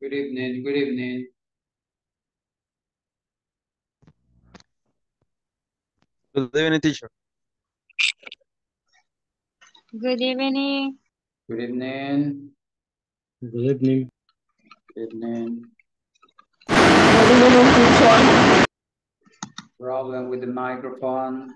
Good evening, good evening. Good evening, teacher. Good evening. Good evening. Good evening. Good evening. Problem with the microphone.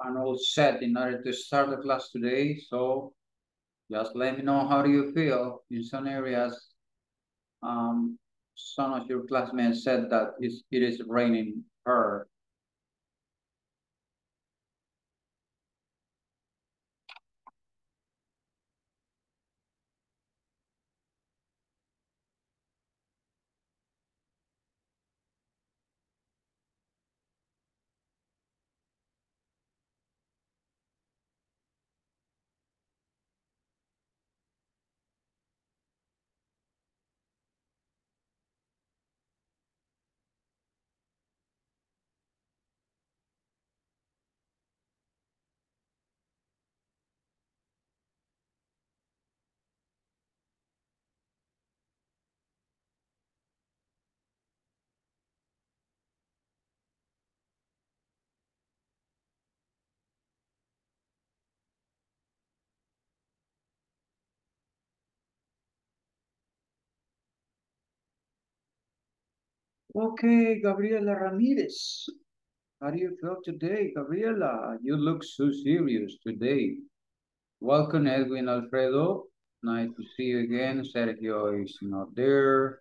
I'm all set in order to start the class today. So just let me know how do you feel in some areas. Um, some of your classmates said that it's, raining her. Okay, Gabriela Ramirez. How do you feel today, Gabriela? You look so serious today. Welcome, Edwin Alfredo. Nice to see you again. Sergio is not there.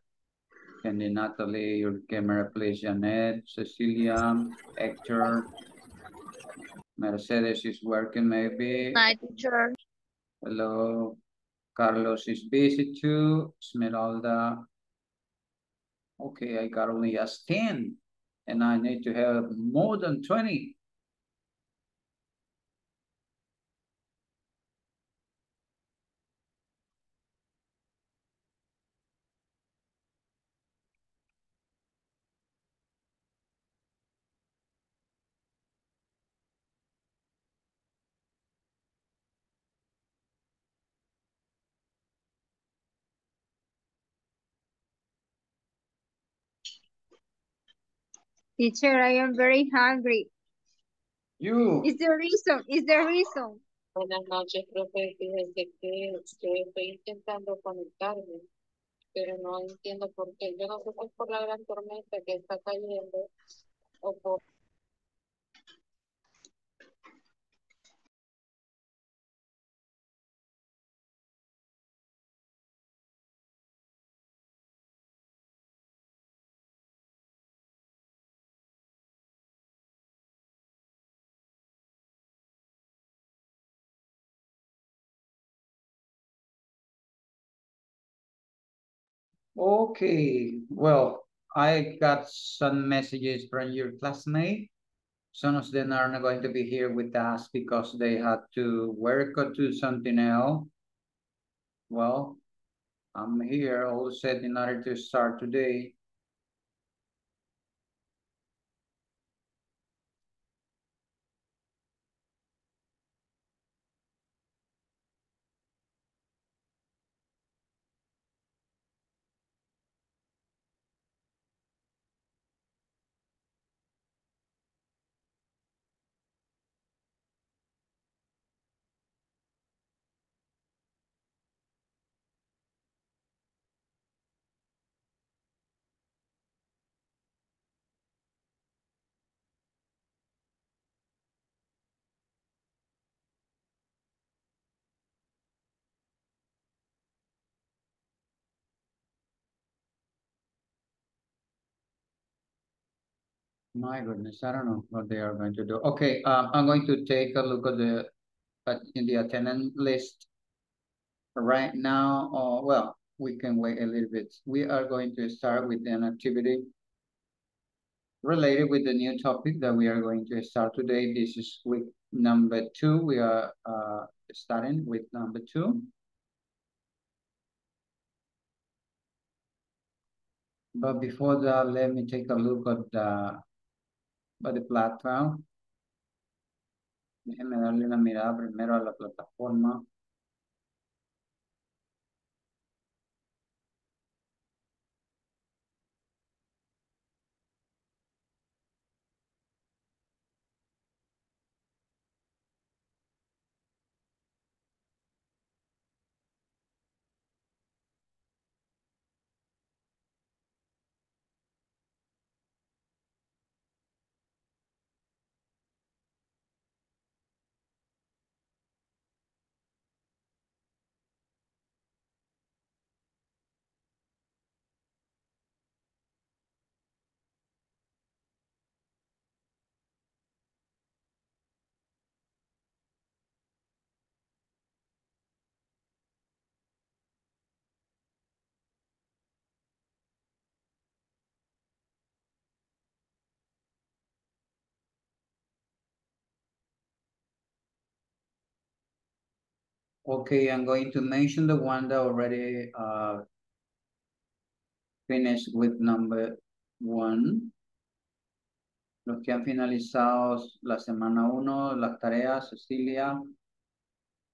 Candy Natalie, your camera, please. Janet, Cecilia, Hector. Mercedes is working, maybe. Night, teacher. Hello. Carlos is busy too. Esmeralda. Okay, I got only just 10 and I need to have more than 20. Teacher, I am very hungry. You. Is the reason, is the reason. Buenas noches, profe. Fíjese que, que estoy intentando conectarme, pero no entiendo por qué. Yo no sé si es por la gran tormenta que está cayendo o por... Okay, well, I got some messages from your classmate. Some of them are not going to be here with us because they had to work or do something else. Well, I'm here all set in order to start today. My goodness, I don't know what they are going to do. Okay, um, I'm going to take a look at the, at in the attendance list. Right now, uh, well, we can wait a little bit. We are going to start with an activity related with the new topic that we are going to start today. This is week number two. We are uh, starting with number two. But before that, let me take a look at the, at the platform. Déjenme darle una mirada primero a la plataforma. Okay, I'm going to mention the one that already uh, finished with number one. Los que han finalizado la semana uno, las tareas, Cecilia,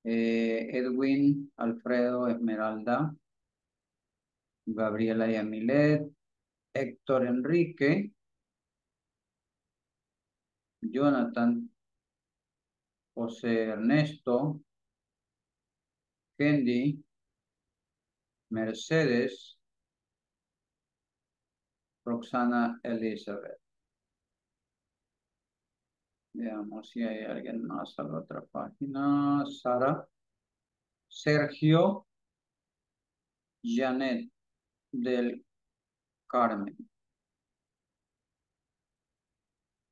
eh, Edwin, Alfredo, Esmeralda, Gabriela y Amilet, Héctor Enrique, Jonathan, José Ernesto, Kendi, Mercedes, Roxana Elizabeth. Veamos si hay alguien más a la otra página. Sara. Sergio. Janet del Carmen.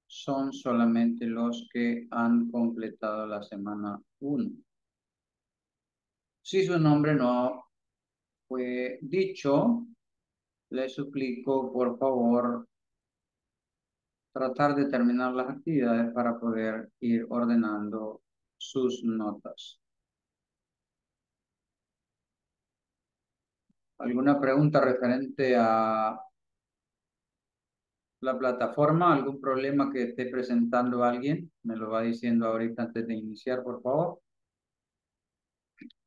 Son solamente los que han completado la semana 1. Si su nombre no fue dicho, le suplico por favor tratar de terminar las actividades para poder ir ordenando sus notas. ¿Alguna pregunta referente a la plataforma? ¿Algún problema que esté presentando alguien? Me lo va diciendo ahorita antes de iniciar, por favor.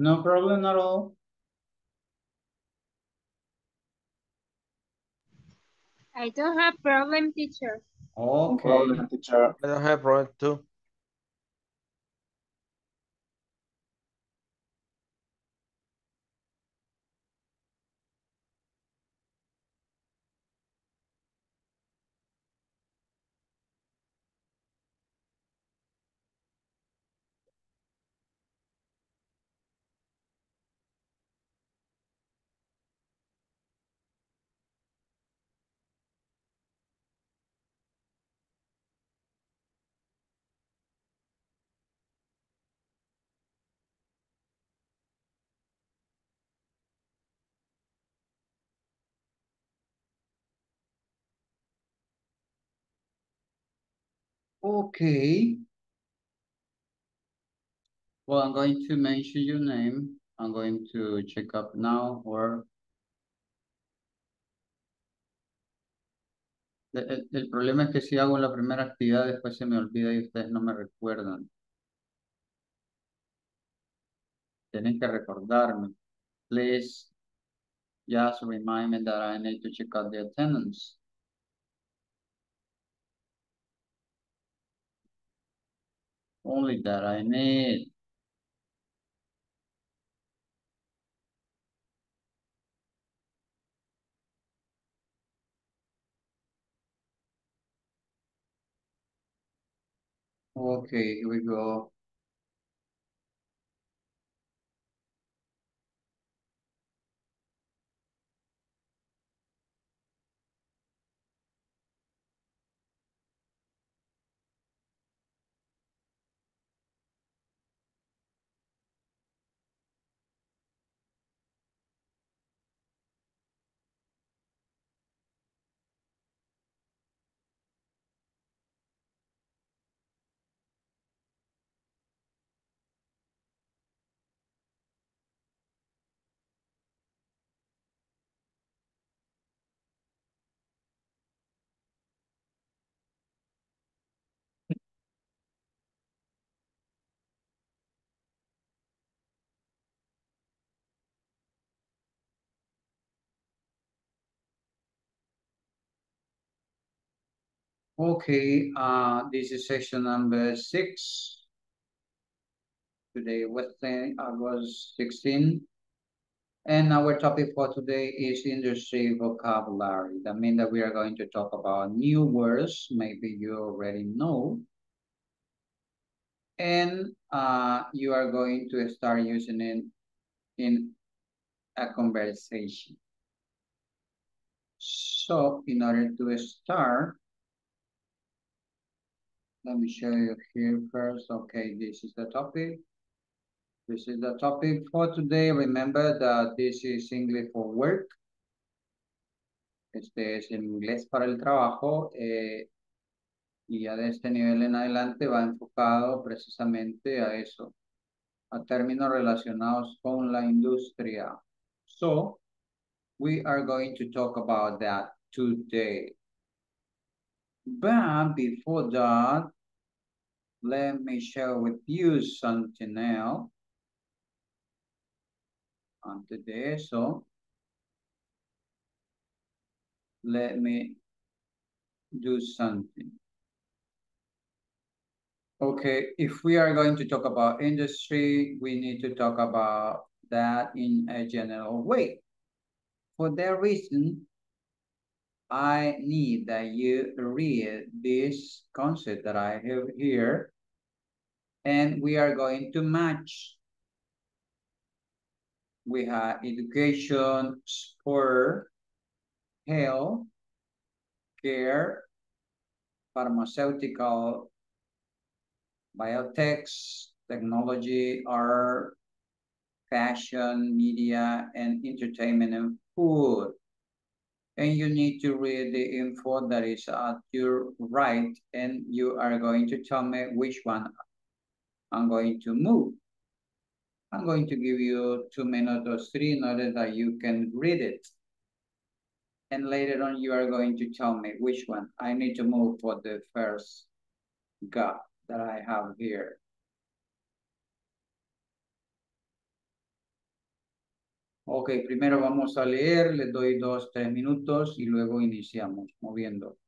No problem at all. I don't have problem, teacher. No Okay. problem, teacher. I don't have problem too. Okay. Well, I'm going to mention your name. I'm going to check up now or El, el- el problema es que si hago la primera actividad, después se me olvida y ustedes no me recuerdan. Tienen que recordarme. Please just remind me that I need to check out the attendance. Only that I need. Okay, here we go. Okay, uh, this is section number six. Today, Wednesday, August 16. And our topic for today is industry vocabulary. That means that we are going to talk about new words, maybe you already know. And uh, you are going to start using it in a conversation. So in order to start, let me show you here first. Okay, this is the topic. This is the topic for today. Remember that this is English for work. Este es el inglés para el trabajo. eh, y ya de este nivel en adelante va enfocado precisamente a eso, a términos relacionados con la industria. So, we are going to talk about that today. But before that, let me share with you something else. Antes de eso, let me do something. Okay, if we are going to talk about industry, we need to talk about that in a general way. For that reason, I need that you read this concept that I have here, and we are going to match. We have education, sport, health, care, pharmaceutical, biotechs, technology, art, fashion, media, and entertainment and food. And you need to read the info that is at your right, and you are going to tell me which one I'm going to move. I'm going to give you two minutes or three in order that you can read it. And later on, you are going to tell me which one I need to move for the first gap that I have here. Ok, primero vamos a leer, les doy dos, tres minutos y luego iniciamos moviendo.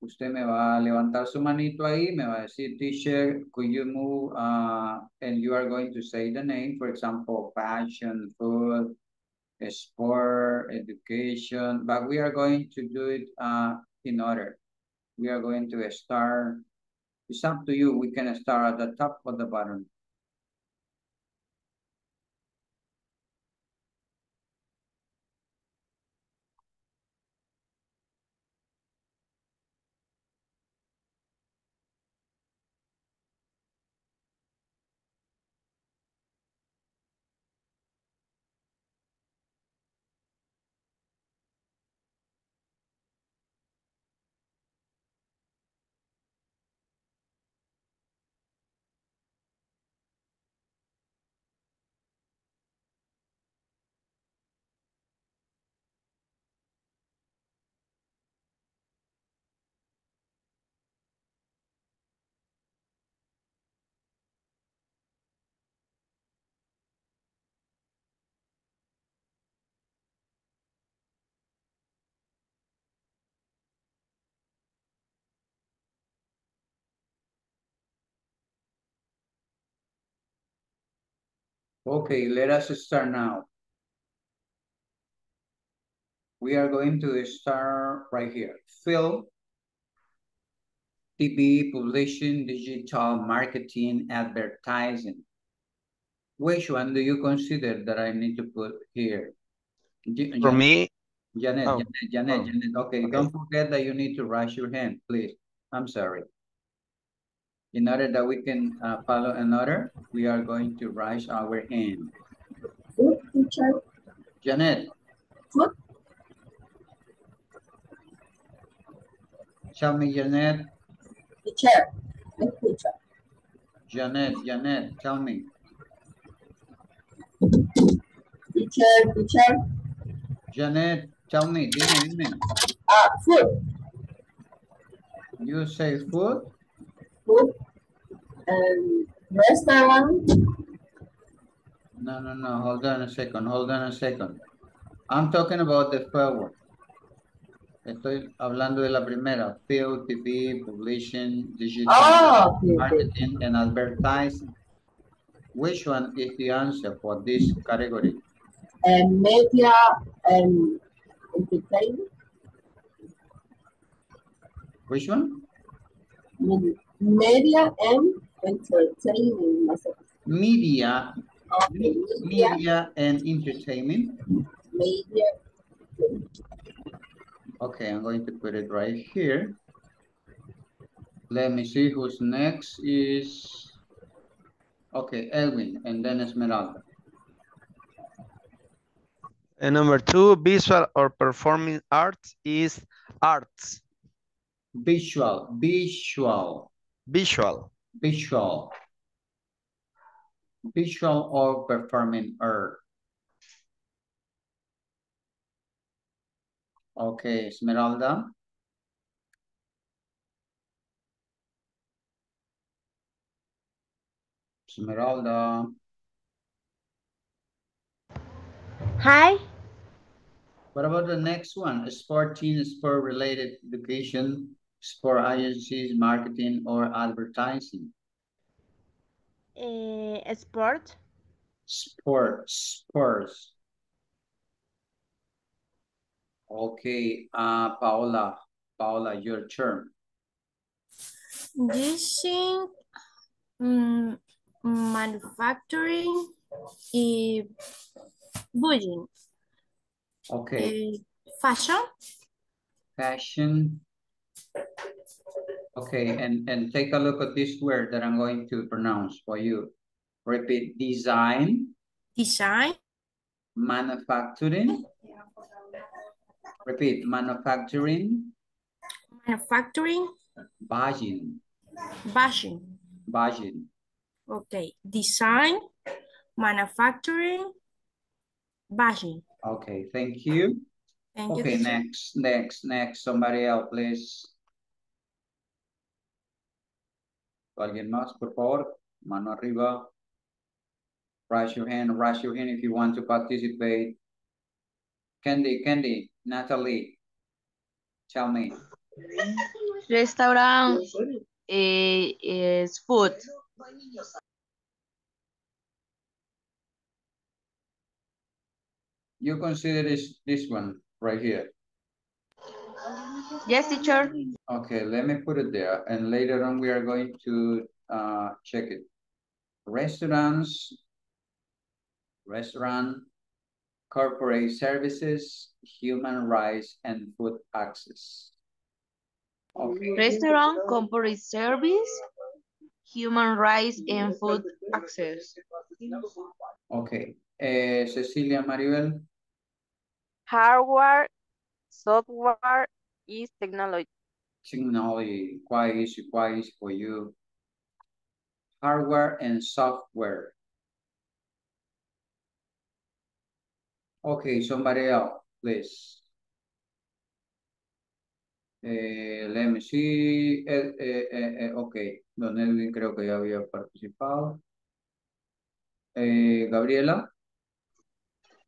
Usted me va a levantar su manito ahí, me va a decir, teacher, could you move, uh, and you are going to say the name, for example, fashion, food, sport, education, but we are going to do it uh, in order. We are going to start, it's up to you, we can start at the top or the bottom. Okay, let us start now. We are going to start right here. Film, TV, publishing, digital marketing, advertising. Which one do you consider that I need to put here? For me, Janet, Oh. Janet, Janet, Oh. Janet. Okay, Okay. don't forget that you need to raise your hand, please. I'm sorry. In order that we can uh, follow another, we are going to raise our hand. Food teacher, Janet. Food. Tell me, Janet. teacher, teacher, Janet, Janet, tell me. teacher, teacher, Janet, tell me, dime, dime. uh, food, You say food? Um, food, and restaurant, No, no, no, hold on a second, hold on a second. I'm talking about the first one. Estoy hablando de la primera, film, TV, publishing, digital oh, okay, okay. marketing, and advertising. Which one is the answer for this category? and media and entertainment, Which one? Med- media and entertainment. Media, Okay, media, media and entertainment. media, Okay, I'm going to put it right here. Let me see who's next is, okay, Elwin, and then Esmeralda. and number two, visual or performing arts is arts. Visual, visual, Visual. visual. Visual or performing art. Okay, Esmeralda. Esmeralda. Hi, What about the next one? Sporting, sport-related education, sport agencies, marketing, or advertising? eh, sport, Sport, sports. Okay, uh, Paola, Paola, your turn. Using mm, manufacturing y budgeting, Okay, eh, fashion, fashion. Okay, and, and take a look at this word that I'm going to pronounce for you. Repeat, design, design, manufacturing. Repeat, manufacturing, manufacturing, buying, bashing. buying. Okay, design, manufacturing, bashing. Okay, thank you. Thank you. Okay, teacher. next, next, next, somebody else, please. ¿Alguien más, por favor? Mano arriba. Raise your hand, raise your hand if you want to participate. Candy, Candy, Natalie. Tell me. Restaurant eh, is food. You consider this, this one right here. Yes, teacher. Okay, let me put it there, and later on, we are going to, uh, check it. Restaurants, restaurant, corporate services, human rights, and food access. Okay, Restaurant, corporate service, human rights and food access. okay. Eh, Cecilia Maribel, Hardware, software is technology. technology, quite easy, quite easy for you. Hardware and software. Okay, somebody else, please. Eh, let me see. Eh, eh, eh, eh, ok, Don Edwin creo que ya había participado. Eh, Gabriela,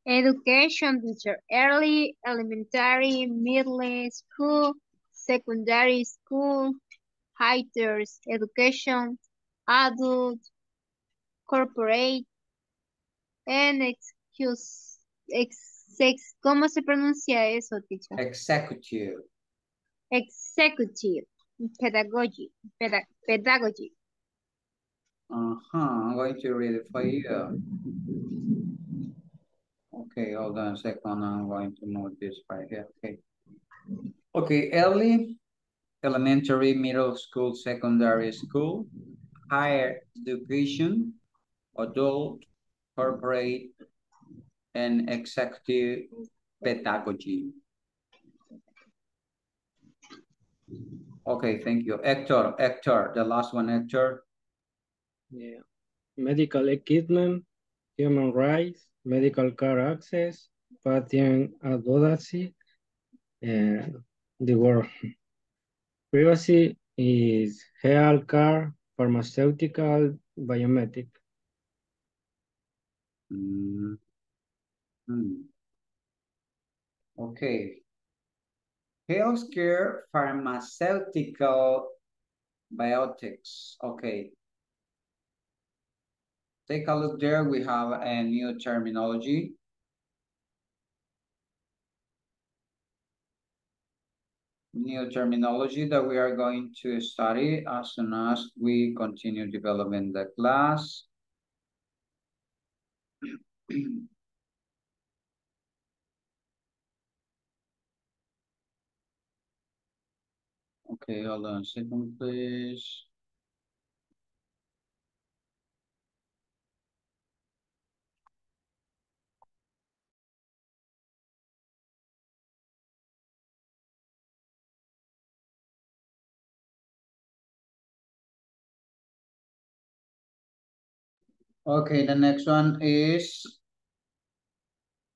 Education teacher, early, elementary, middle school, secondary school, higher education, adult, corporate, and excuse, ex, ¿cómo se pronuncia eso, teacher? Executive. Executive, pedagogy, peda pedagogy. Uh-huh, I'm going to read it for you. Okay, hold on a second. I'm going to move this right here. Okay. Okay, early, elementary, middle school, secondary school, higher education, adult, corporate, and executive pedagogy. Okay, thank you. Hector, Hector, the last one, Hector. Yeah. Medical equipment, human rights, medical care access, patient advocacy, and the word. Privacy is health care, pharmaceutical, biometric. Mm. Hmm. Okay. Healthcare, pharmaceutical, biotics. Okay. Take a look there. We have a new terminology. New terminology that we are going to study as soon as we continue developing the class. Okay, hold on a second, please. Okay, the next one is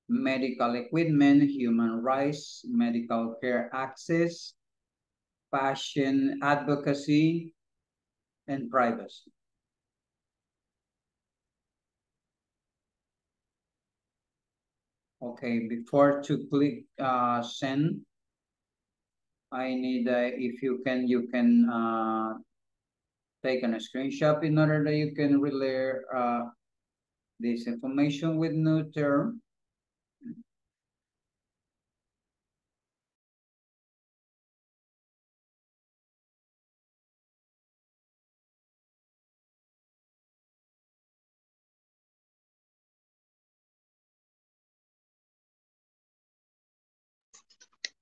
medical equipment, human rights, medical care access, patient advocacy, and privacy. Okay, before to click uh, send, I need, uh, if you can, you can uh, take a screenshot in order that you can relay uh, this information with new term.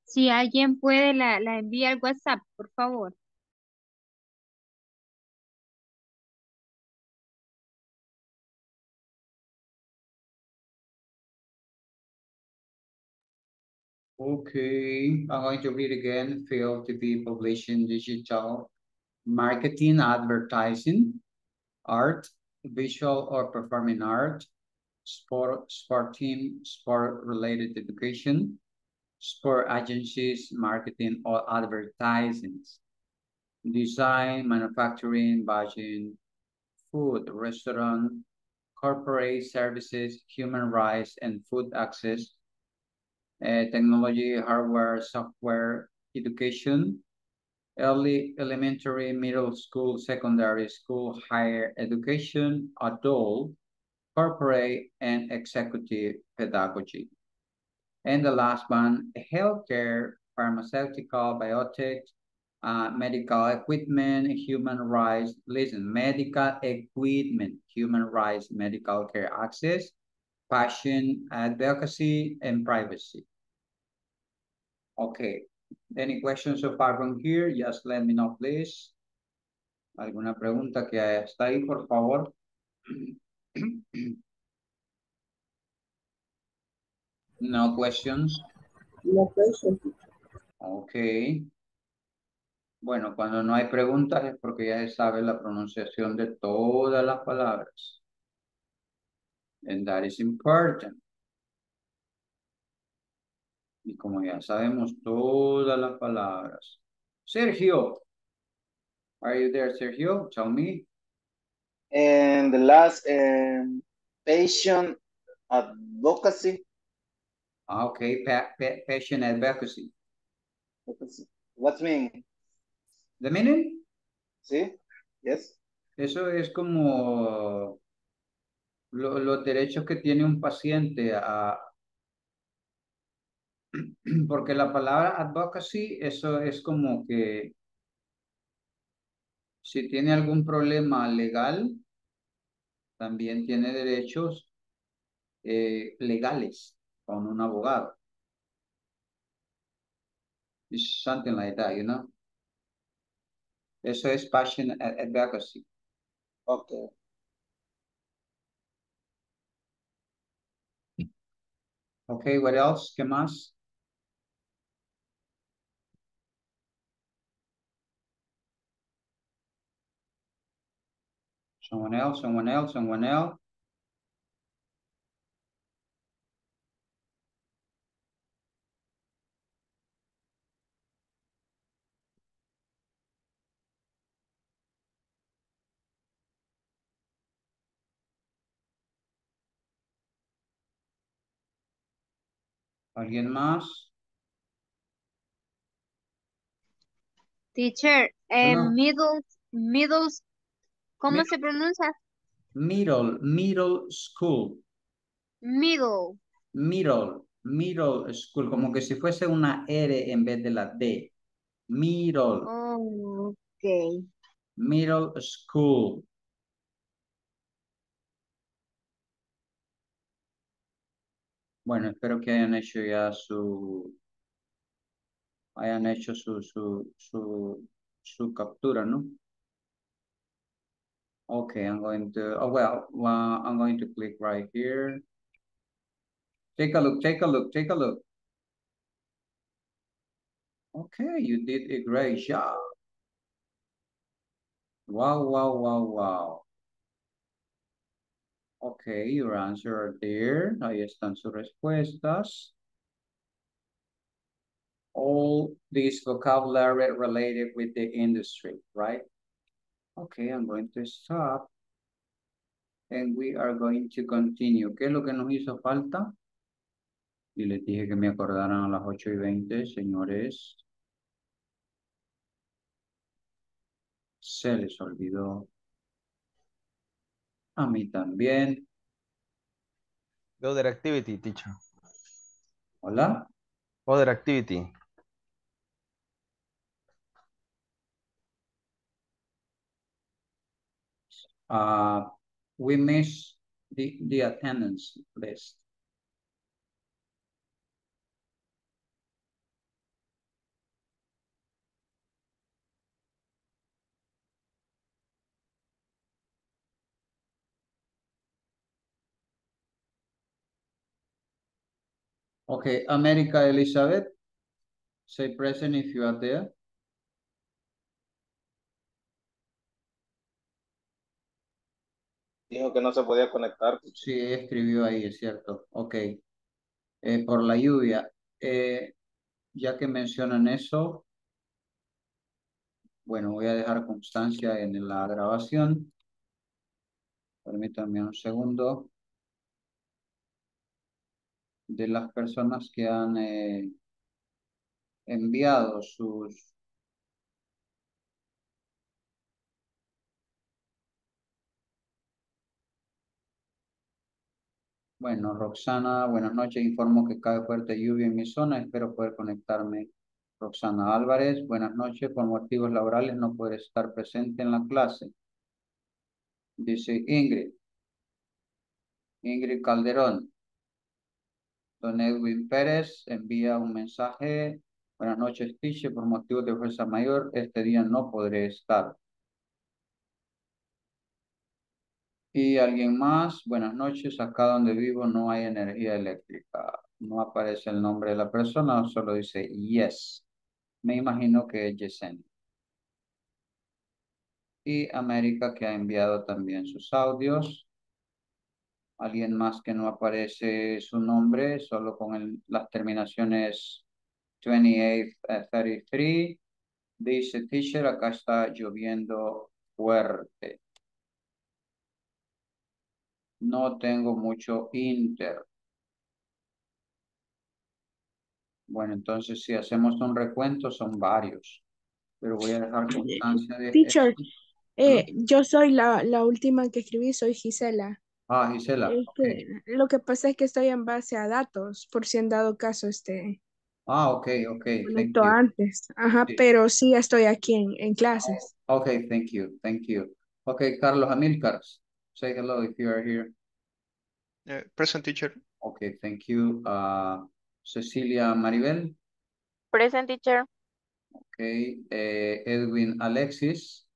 Si alguien puede, la, la envía al WhatsApp, por favor. Okay, I'm going to read again. Field to TV, publishing, digital, marketing, advertising, art, visual or performing art, sport, sport team, sport related education, sport agencies, marketing or advertising, design, manufacturing, budgeting, food, restaurant, corporate services, human rights and food access, technology, hardware, software, education, early elementary, middle school, secondary school, higher education, adult, corporate, and executive pedagogy. And the last one, healthcare, pharmaceutical, biotech, uh, medical equipment, human rights, listen, medical equipment, human rights, medical care access, passion, advocacy, and privacy. Okay. Any questions so far from here? Just let me know, please. ¿Alguna pregunta que está ahí, por favor? No questions? No questions. Okay. Bueno, cuando no hay preguntas es porque ya se sabe la pronunciación de todas las palabras. And that is important. Y como ya sabemos todas las palabras. Sergio. Are you there, Sergio? Tell me. And the last um, patient advocacy. Ah, okay, pa pa patient advocacy. What's mean? The meaning? Sí, yes. Eso es como lo- los derechos que tiene un paciente a... Porque la palabra advocacy, eso es como que si tiene algún problema legal, también tiene derechos eh, legales con un abogado. It's something like that, you know? Eso es ad- advocacy. Okay. Okay, what else? ¿Qué más? Someone else, someone else, someone else. ¿Alguien más? Teacher, eh, middle, middle, ¿cómo se pronuncia? Middle, middle school. Middle. Middle, middle school, como que si fuese una R en vez de la D. Middle, Oh, ok. middle school. Bueno, espero que hayan hecho ya su, hayan hecho su, su, su, su captura, ¿no? Okay, I'm going to, oh, well, well, I'm going to click right here. Take a look, take a look, take a look. Okay, you did a great job. Wow, wow, wow, wow. Okay, your answer are there. Ahí están sus respuestas. All this vocabulary related with the industry, right? Okay, I'm going to stop. And we are going to continue. ¿Qué es lo que nos hizo falta? Y les dije que me acordaran a las 8 y 20, señores. Se les olvidó. A mí también. The other activity, teacher. Hola. Other activity. Uh, we miss the, the attendance list. Okay, America Elizabeth, say present if you are there. Dijo que no se podía conectar. Sí, escribió ahí, es cierto. Ok. Eh, por la lluvia. Eh, ya que mencionan eso, bueno, voy a dejar constancia en la grabación. Permítanme un segundo. De las personas que han eh, enviado sus Bueno, Roxana, buenas noches. Informo que cae fuerte lluvia en mi zona. Espero poder conectarme. Roxana Álvarez, buenas noches. Por motivos laborales no puede estar presente en la clase. Dice Ingrid. Ingrid Calderón. Don Edwin Pérez envía un mensaje. Buenas noches, teacher. Por motivos de fuerza mayor, este día no podré estar. Y alguien más, buenas noches, acá donde vivo no hay energía eléctrica. No aparece el nombre de la persona, solo dice yes. Me imagino que es Yesenia. Y América que ha enviado también sus audios. Alguien más que no aparece su nombre, solo con el- las terminaciones 28, eh, 33. Dice, teacher, acá está lloviendo fuerte. No tengo mucho inter. Bueno, entonces si hacemos un recuento son varios, pero voy a dejar constancia de Teacher, eh, yo soy la, la última que escribí, soy Gisela. Ah, Gisela. Es ok. que lo que pasa es que estoy en base a datos, por si en dado caso este Ah, ok, ok. Thank conecto you. antes. Ajá, Sí. pero sí estoy aquí en, en clases. Ok, thank you. Thank you. Okay, Carlos Amilcar. Say hello if you are here. Uh, present teacher. Okay, thank you. Uh, Cecilia Maribel. Present teacher. Okay. eh, Edwin Alexis.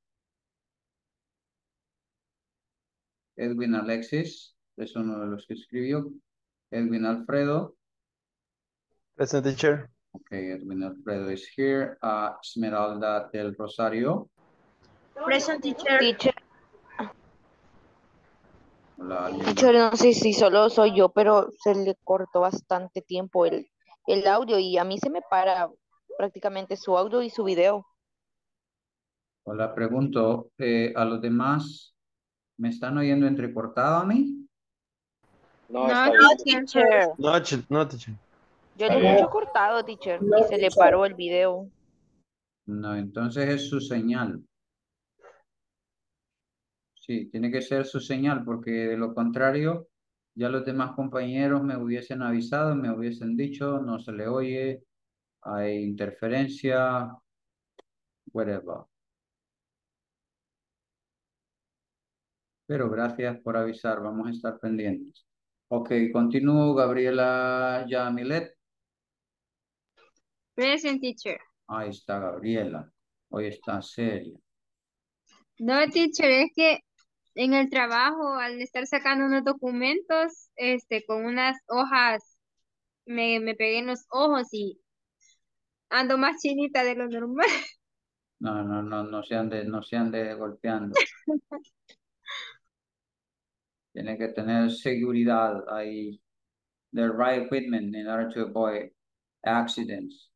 Edwin Alexis. Es uno de los que escribió. Edwin Alfredo. Present teacher. Okay, Edwin Alfredo is here. Uh, Esmeralda del Rosario. Present teacher. Teacher, Hola, teacher, no sé si solo soy yo, pero se le cortó bastante tiempo el, el audio y a mí se me para prácticamente su audio y su video. Hola, pregunto, eh, ¿a los demás me están oyendo entrecortado a mí? No, No, teacher. No, no, teacher. Yo lo escucho cortado, teacher, y se le paró el video. No, entonces es su señal. Sí, tiene que ser su señal, porque de lo contrario, ya los demás compañeros me hubiesen avisado, me hubiesen dicho, no se le oye, hay interferencia, whatever. Pero gracias por avisar, vamos a estar pendientes. Ok, continúo, Gabriela Yamilet. Present teacher. Ahí está Gabriela, hoy está seria. No, teacher, es que en el trabajo, al estar sacando unos documentos, este, con unas hojas, me, me pegué en los ojos y ando más chinita de lo normal. No, no, no, no se ande, no se ande golpeando. Tiene que tener seguridad ahí, the right equipment in order to avoid accidents.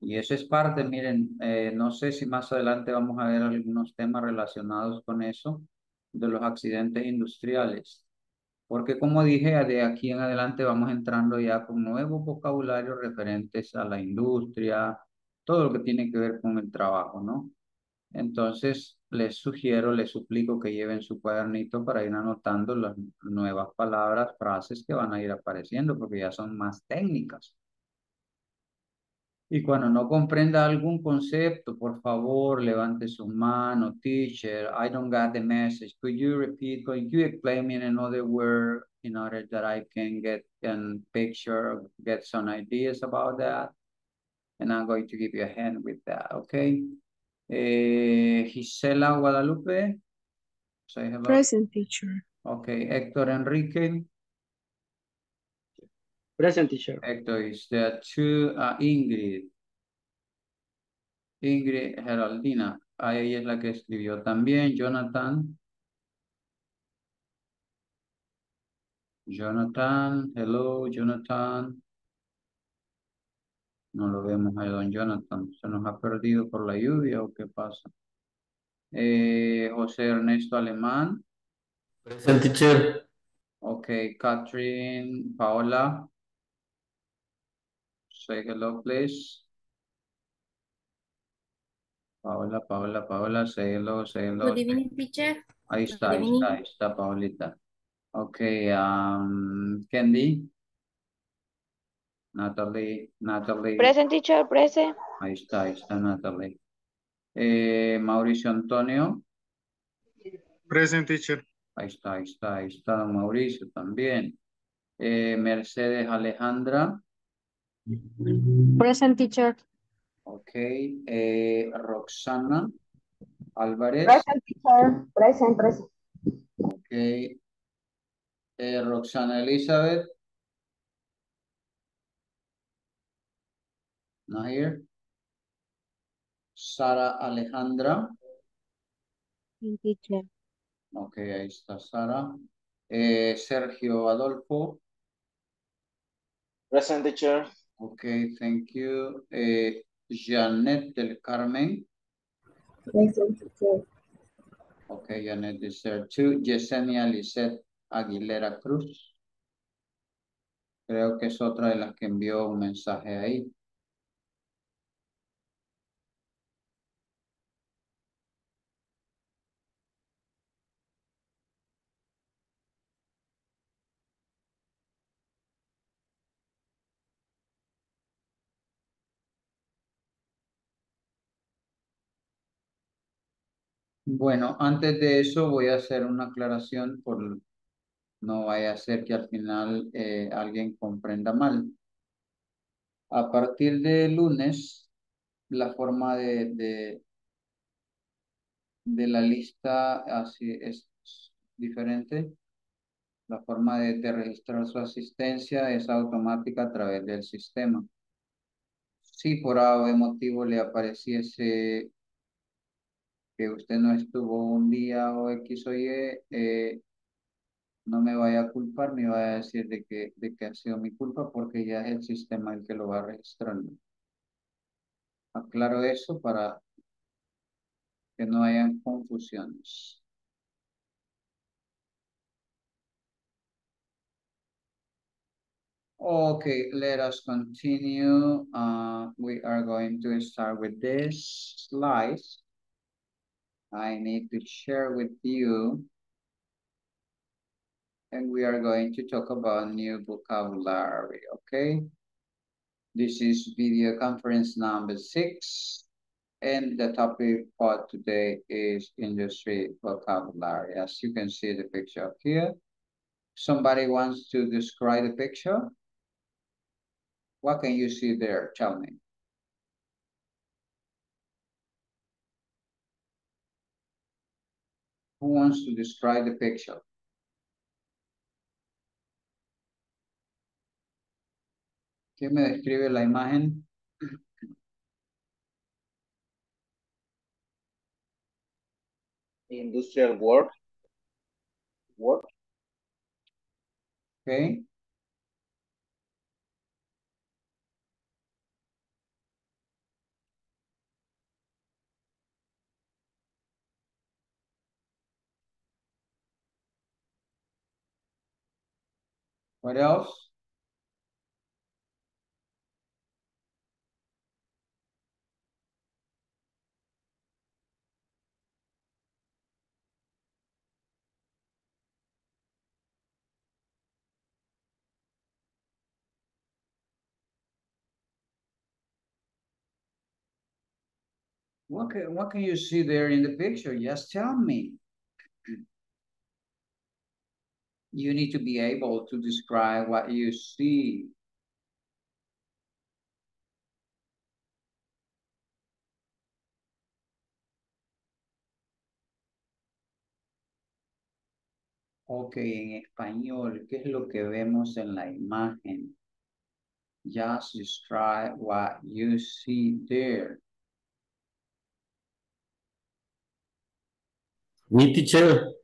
Y eso es parte, miren, eh, no sé si más adelante vamos a ver algunos temas relacionados con eso, de los accidentes industriales. Porque como dije, de aquí en adelante vamos entrando ya con nuevos vocabularios referentes a la industria, todo lo que tiene que ver con el trabajo, ¿no? Entonces, les sugiero, les suplico que lleven su cuadernito para ir anotando las nuevas palabras, frases que van a ir apareciendo, porque ya son más técnicas. Y cuando no comprenda algún concepto, por favor, levante su mano. Teacher, I don't get the message. Could you repeat? Could you explain me in another word in order that I can get a picture, get some ideas about that? And I'm going to give you a hand with that, okay? Eh, Gisela Guadalupe. Say hello. Present teacher. Okay, Héctor Enrique. Present teacher. Héctor is there too. Uh, Ingrid. Ingrid Geraldina. Ah, ella es la que escribió también. Jonathan. Jonathan. Hello, Jonathan. No lo vemos a don Jonathan. ¿Se nos ha perdido por la lluvia o qué pasa? Eh, José Ernesto Alemán. Present teacher. Ok, Catherine Paola. Say hello, please. Paola, Paola, Paola, say hello, say hello. Good evening, teacher. Ahí está, ahí está, ahí está, Paolita. Ok, um, Candy. Natalie, Natalie. Present teacher, present. Ahí está, ahí está Natalie. Eh, Mauricio Antonio. Present teacher. Ahí está, ahí está, ahí está don Mauricio también. Eh, Mercedes Alejandra. Present teacher. Ok. Eh, Roxana Álvarez. Present teacher. Present, present. Ok. Eh, Roxana Elizabeth. Not here. Sara Alejandra. Teacher. Ok, ahí está Sara. Eh, Sergio Adolfo. Present teacher. Ok, thank you. Eh, Janet del Carmen. Present teacher. Ok, Janet is there too. Yesenia Lisette Aguilera Cruz. Creo que es otra de las que envió un mensaje ahí. Bueno, antes de eso voy a hacer una aclaración por no vaya a ser que al final eh, alguien comprenda mal. A partir de lunes, la forma de, de, de la lista así es diferente. La forma de, de registrar su asistencia es automática a través del sistema. Si por algún motivo le apareciese que usted no estuvo un día o X o Y, eh, no me vaya a culpar, me vaya a decir de que, de que ha sido mi culpa porque ya es el sistema el que lo va registrando. Aclaro eso para que no hayan confusiones. Okay, let us continue. Uh, we are going to start with this slide. I need to share with you. And we are going to talk about new vocabulary, okay? This is video conference number six. And the topic for today is industry vocabulary. As you can see the picture up here. Somebody wants to describe the picture? What can you see there? Tell me. Who wants to describe the picture? ¿Quién me describe la imagen? Industrial work. Work. Okay. What else? What can, what can you see there in the picture? Just tell me. You need to be able to describe what you see. Ok, en español, ¿qué es lo que vemos en la imagen? Just describe what you see there. Mi teacher.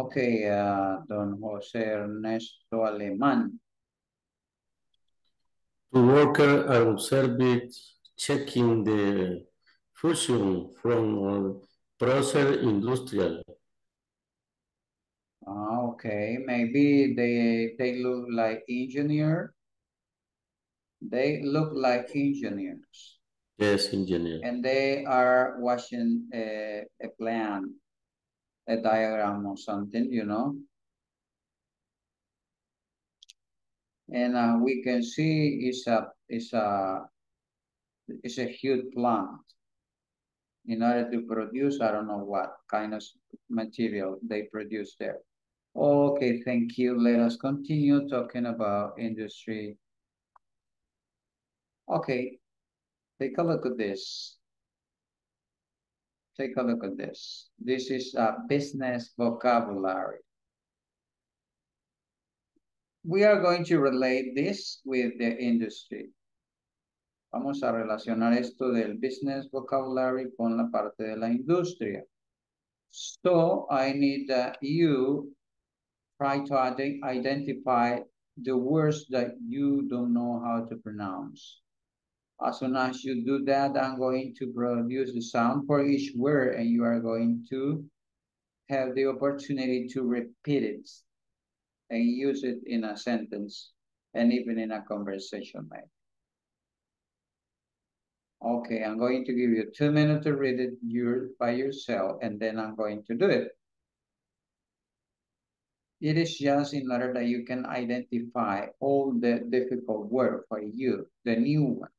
Ok, uh, don José Ernesto Alemán. To worker are observed checking the fusion from process industrial. Ah, okay, maybe they they look like engineer. They look like engineers. Yes, engineer. And they are watching a, a plan, a diagram or something, you know. And uh, we can see it's a it's a it's a huge plant. In order to produce, I don't know what kind of material they produce there. Okay, thank you. Let us continue talking about industry. Okay, take a look at this. Take a look at this. This is a business vocabulary. We are going to relate this with the industry. Vamos a relacionar esto del business vocabulary con la parte de la industria. So I need that you try to identify the words that you don't know how to pronounce. As soon as you do that, I'm going to produce the sound for each word and you are going to have the opportunity to repeat it and use it in a sentence and even in a conversation. Maybe. Okay, I'm going to give you two minutes to read it by yourself and then I'm going to do it. It is just in order that you can identify all the difficult words for you, the new one.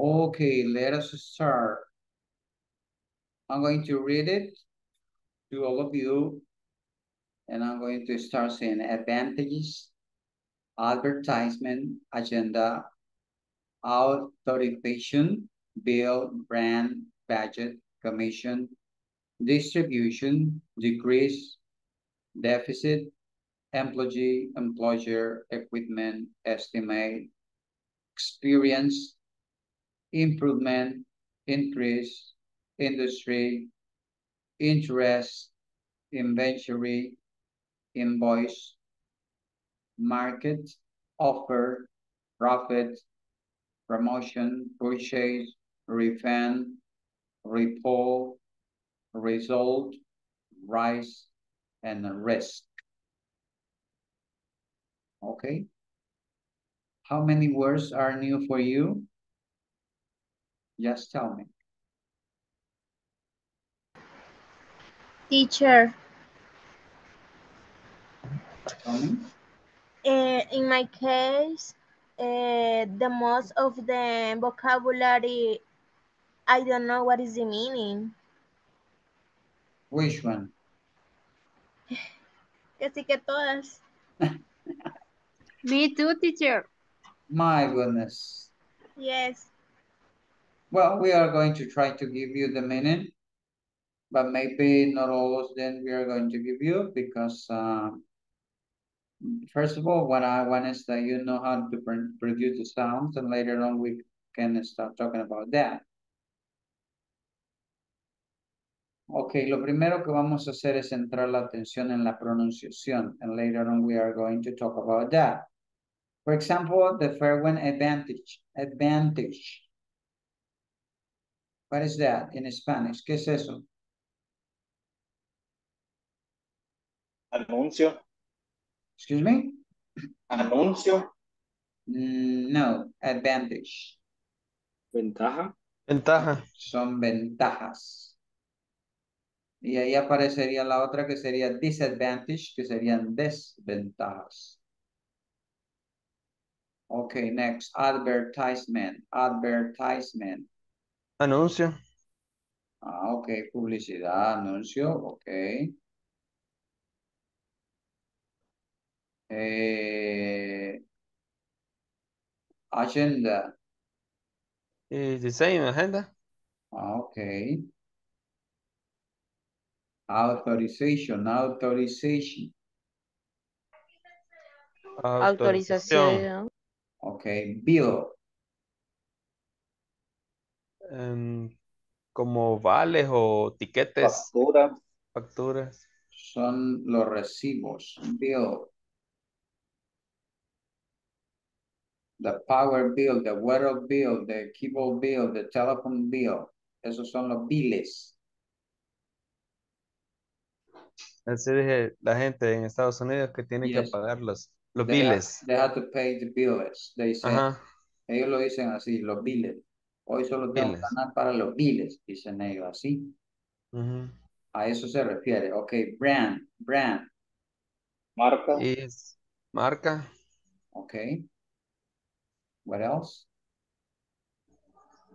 Okay, let us start. I'm going to read it to all of you. And I'm going to start saying advantages, advertisement, agenda, authorization, bill, brand, budget, commission, distribution, decrease, deficit, employee, employer, equipment, estimate, experience, improvement, increase, industry, interest, inventory, invoice, market, offer, profit, promotion, purchase, refund, report, result, rise, and risk. Okay. How many words are new for you? Just tell me. Teacher, Tell me. uh, in my case, uh, the most of the vocabulary, I don't know what is the meaning. Which one? Casi que todas. Me too, teacher. My goodness. Yes. Well, we are going to try to give you the meaning, but maybe not all of them we are going to give you because, um, first of all, what I want is that you know how to pr- produce the sounds, and later on we can start talking about that. Ok, lo primero que vamos a hacer es centrar la atención en la pronunciación, and later on we are going to talk about that. For example, the first one, advantage, advantage. What is that in Spanish? ¿Qué es eso? Anuncio. Excuse me? Anuncio. Mm, No, advantage. Ventaja. Ventaja. Son ventajas. Y ahí aparecería la otra que sería disadvantage, que serían desventajas. Okay, next, advertisement, advertisement. Anuncio. Ah, ok, publicidad, anuncio, ok. Eh, agenda, Y diseño, agenda. ah, ok. Authorization, authorization, Autorización. ok. Bill, Como vales o tiquetes, Factura. facturas. son los recibos, bill. The power bill, the water bill, the cable bill, the telephone bill. Esos son los biles. Así dije la gente en Estados Unidos que tiene que pagar los, los They have- biles. They have to pay the bills. They say, ellos lo dicen así, los biles. Hoy solo tengo Biles. ganar para los biles, dicen ellos así. A eso se refiere. Ok, brand, brand. Marca. Is marca. Ok. What else?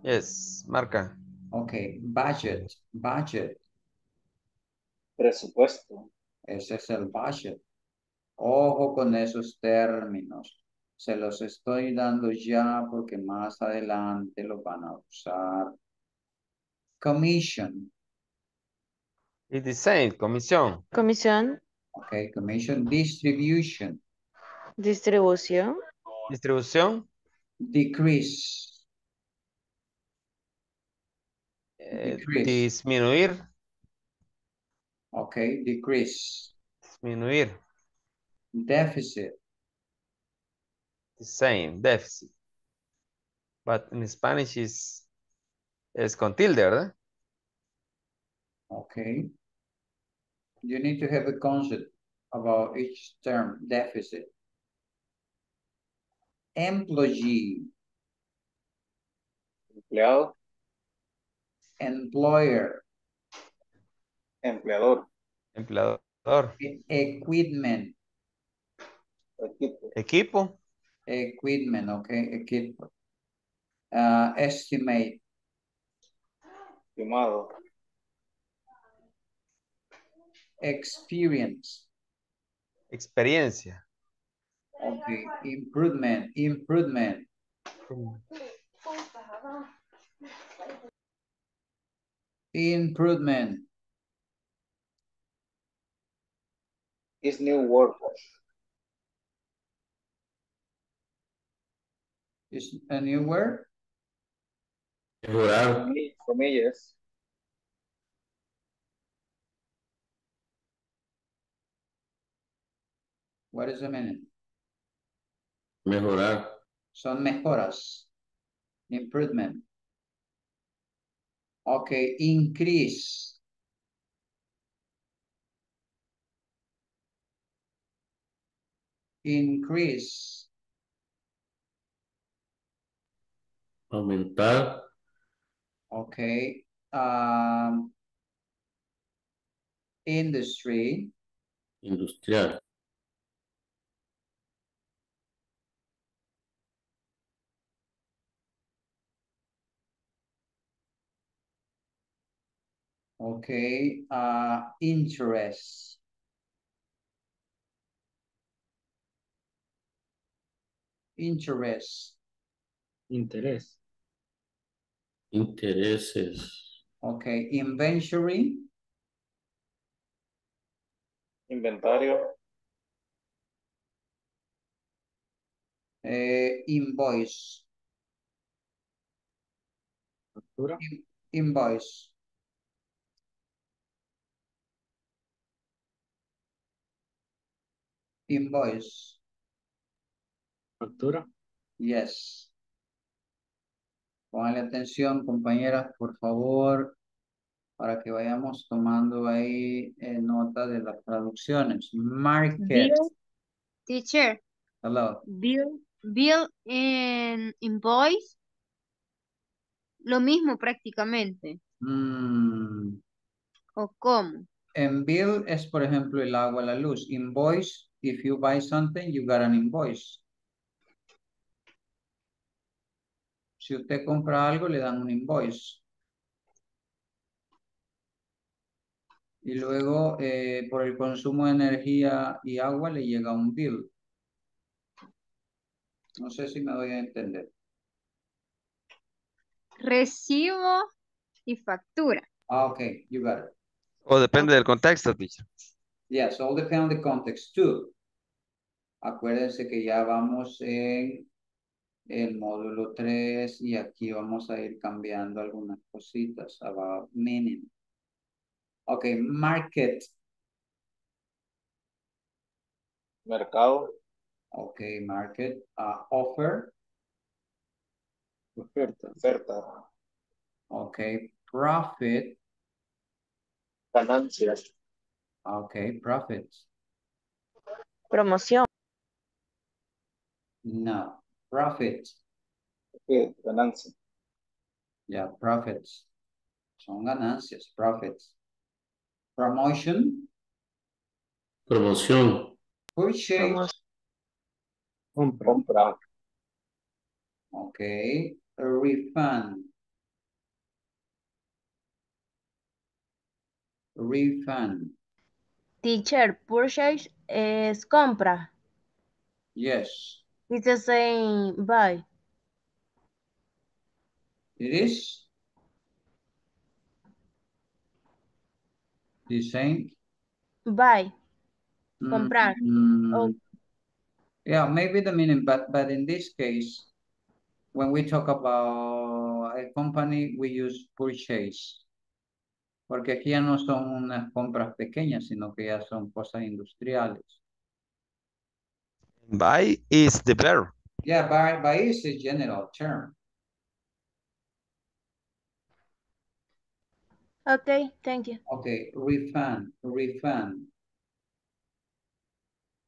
Yes, marca. Ok, budget, budget. Presupuesto. Ese es el budget. Ojo con esos términos. Se los estoy dando ya porque más adelante los van a usar. Commission. Y design, comisión. Comisión. Ok, commission. Distribution. Distribución. Distribución. Decrease. eh, Decrease. disminuir. Ok, decrease. Disminuir. Deficit. The same, deficit. But in Spanish is, es con tilde, ¿verdad? Okay. You need to have a concept about each term, deficit. Employee, Empleado. employer, Empleador. Empleador. equipment, Equipo. Equipo. Equipment, okay, equipo. Uh, estimate. Estimado. Experience. Experiencia. Okay. Improvement. Improvement. Improvement. Is new work. Is a new word? Mejorar. For me, for me, yes. What is the meaning? Mejorar. Son mejoras. Improvement. Okay, increase. Increase. Aumentar. Okay. Um, industry. Industrial. Okay. Uh, interest. Interest. Interés. Intereses. Okay. Inventory. Inventario. Eh, invoice. Factura. In- invoice. Invoice. Factura. Yes. Pónganle atención, compañeras, por favor, para que vayamos tomando ahí eh, nota de las traducciones. Market. Bill, teacher, Hello. bill, bill en invoice, lo mismo prácticamente. Mm, ¿O cómo? En bill es, por ejemplo, el agua, la luz. Invoice, if you buy something, you got an invoice. Si usted compra algo, le dan un invoice. Y luego, eh, por el consumo de energía y agua, le llega un bill. No sé si me doy a entender. Recibo y factura. Ah, ok, you got it. O depende del contexto, teacher. Yes, all depends on the context too. Acuérdense que ya vamos en el módulo 3 y aquí vamos a ir cambiando algunas cositas about meaning. Okay, market. Mercado. Okay, market. Uh, offer. Oferta. Oferta. Okay, profit. Ganancias. Okay, profits. Promoción. No, profit. ¿Qué? Ganancia. Yeah, profits. Son ganancias, profits. Promotion. Promoción. Purchase. Compra. Compra. Okay, a refund. Refund. Teacher, purchase es compra. Yes, It's the same buy. it is. The same. Buy. Comprar. Mm, Oh. Yeah, maybe the meaning, but but in this case, when we talk about a company, we use purchase. Porque aquí ya no son unas compras pequeñas, sino que ya son cosas industriales. Buy is the verb. Yeah, buy, buy is a general term. Okay, thank you. Okay, refund, refund.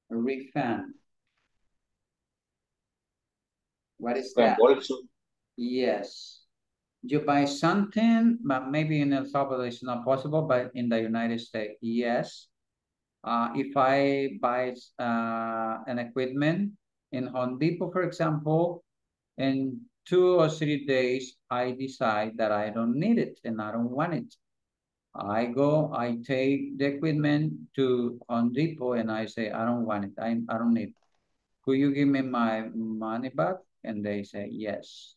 Refund. What is that? Reembolso. Yes. You buy something, but maybe in El Salvador it's not possible, but in the United States, yes. Uh, if I buy uh, an equipment in Home Depot, for example, in two or three days, I decide that I don't need it and I don't want it. I go, I take the equipment to Home Depot and I say, I don't want it, I, I don't need it. Could you give me my money back? And they say, yes.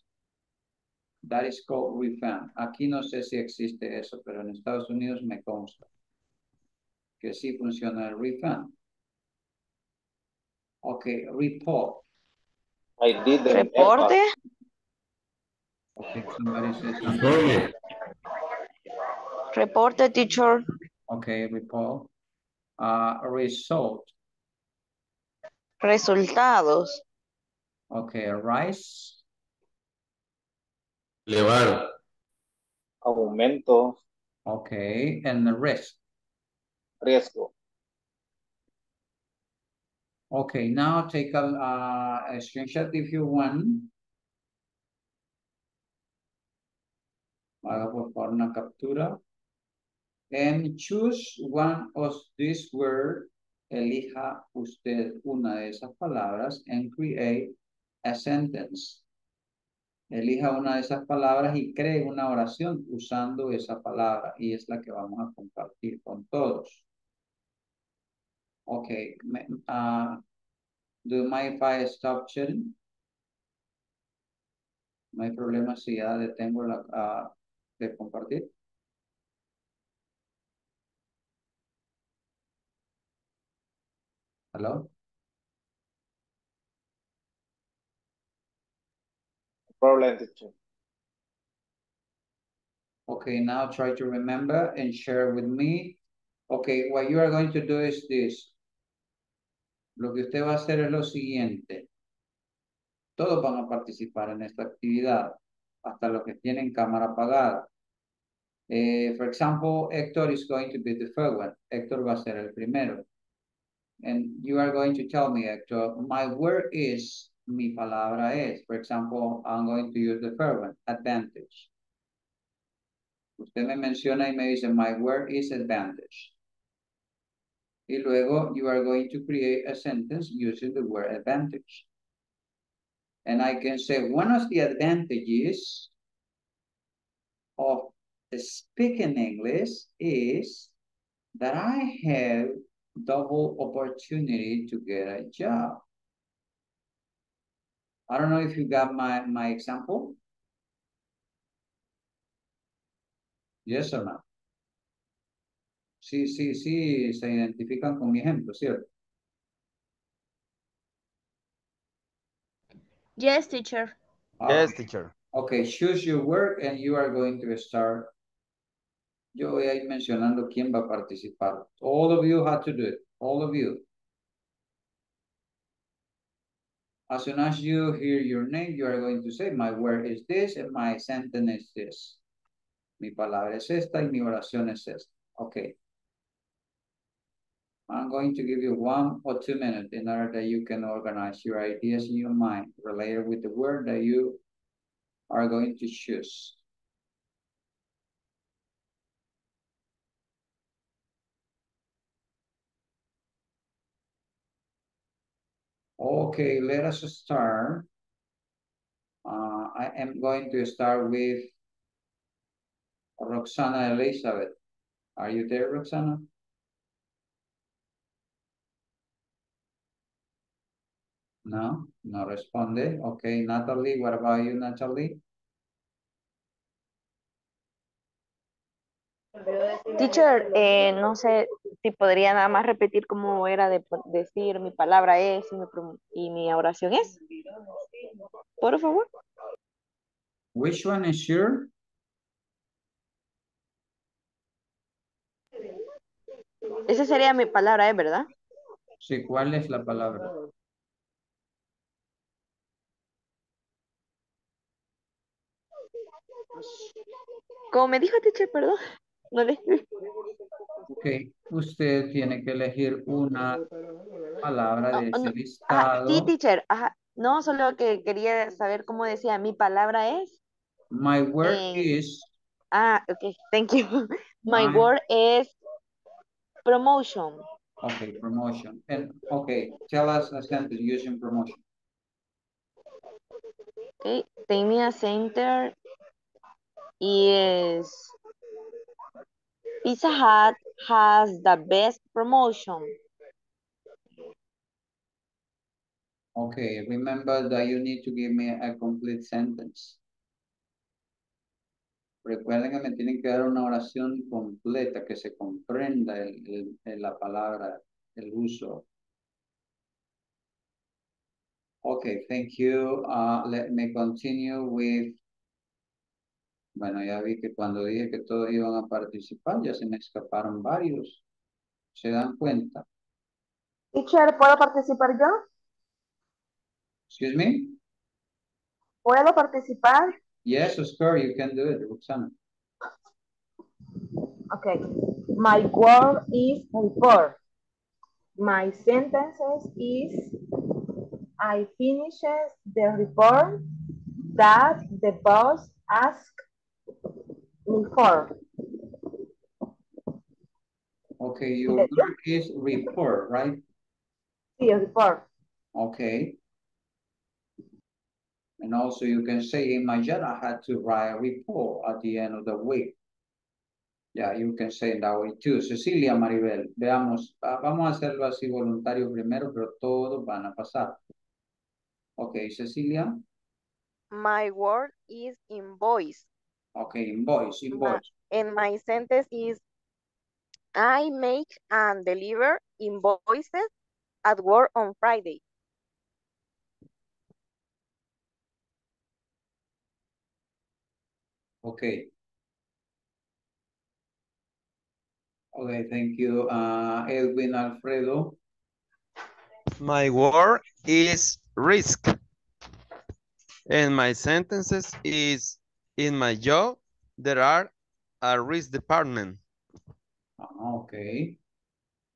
That is called refund. Aquí no sé si existe eso, pero en Estados Unidos me consta que sí funciona el refund. Okay, report. I. Reporte. Okay, somebody says. Reporte, teacher. Okay, report. Uh, result. Resultados. Okay, rise. Elevar. Aumento. Okay, and the rest. Riesgo. Okay, now take a, a screenshot if you want. Haga por favor una captura. And choose one of these words. Elija usted una de esas palabras and create a sentence. Elija una de esas palabras y cree una oración usando esa palabra y es la que vamos a compartir con todos. Okay, uh, do my if I stop sharing? No hay problema si ya detengo la, ah, de compartir. Hello? Problem, teacher. Okay, now try to remember and share with me. Okay, what you are going to do is this. Lo que usted va a hacer es lo siguiente. Todos van a participar en esta actividad, hasta los que tienen cámara apagada. Eh, for example, Héctor is going to be the first one. Héctor va a ser el primero. And you are going to tell me, Héctor, my word is, mi palabra es. For example, I'm going to use the first one, advantage. Usted me menciona y me dice, my word is advantage. Y luego, you are going to create a sentence using the word advantage. And I can say, one of the advantages of speaking English is that I have double opportunity to get a job. I don't know if you got my, my example. Yes or no? Sí, sí, sí, se identifican con mi ejemplo, ¿cierto? Yes, teacher. Yes, teacher. Okay, choose your word and you are going to start. Yo voy a ir mencionando quién va a participar. All of you have to do it. All of you. As soon as you hear your name, you are going to say, my word is this and my sentence is this. Mi palabra es esta y mi oración es esta. Okay. I'm going to give you one or two minutes in order that you can organize your ideas in your mind related with the word that you are going to choose. Okay, let us start. Uh, I am going to start with Roxana Elizabeth. Are you there, Roxana? No, no responde. Okay, Natalie, what about you, Natalie? Teacher, eh, no sé si podría nada más repetir cómo era de decir mi palabra es y mi, y mi oración es. Por favor. Which one is sure? Esa sería mi palabra es, ¿verdad? Sí, ¿cuál es la palabra? Como me dijo teacher, perdón. No le Ok, usted tiene que elegir una palabra de Oh, ese no. Ah, listado. sí, teacher. Ajá. No, solo que quería saber cómo decía mi palabra es. My word Eh, is, Ah, ok, thank you. My My- word is promotion. okay, promotion. And, okay, tell us a sentence using promotion. Okay, Tamia Center is Pizza Hut has the best promotion. Okay, remember that you need to give me a complete sentence. Recuerden que me tienen que dar una oración completa, que se comprenda el, el- la palabra, el uso. Okay, thank you. Uh, let me continue with. Bueno, ya vi que cuando dije que todos iban a participar, ya se me escaparon varios. ¿Se dan cuenta? Teacher, ¿puedo participar yo? Excuse me? ¿Puedo participar? Yes, Oscar, you can do it, Roxana. Okay. My word is report. My sentences is I finished the report that the boss asked me for. Okay, your word is report, right? Sí, report. Okay. And also you can say in my job, I had to write a report at the end of the week. Yeah, you can say it that way too. Cecilia Maribel, veamos, vamos a hacerlo así voluntario primero, pero todos van a pasar. Okay, Cecilia. My word is invoice. Okay, invoice, invoice. And my sentence is I make and deliver invoices at work on Friday. Okay. Okay, thank you. Uh, Edwin Alfredo. My word is risk. And my sentences is in my job, there are a risk department. Ah, Okay.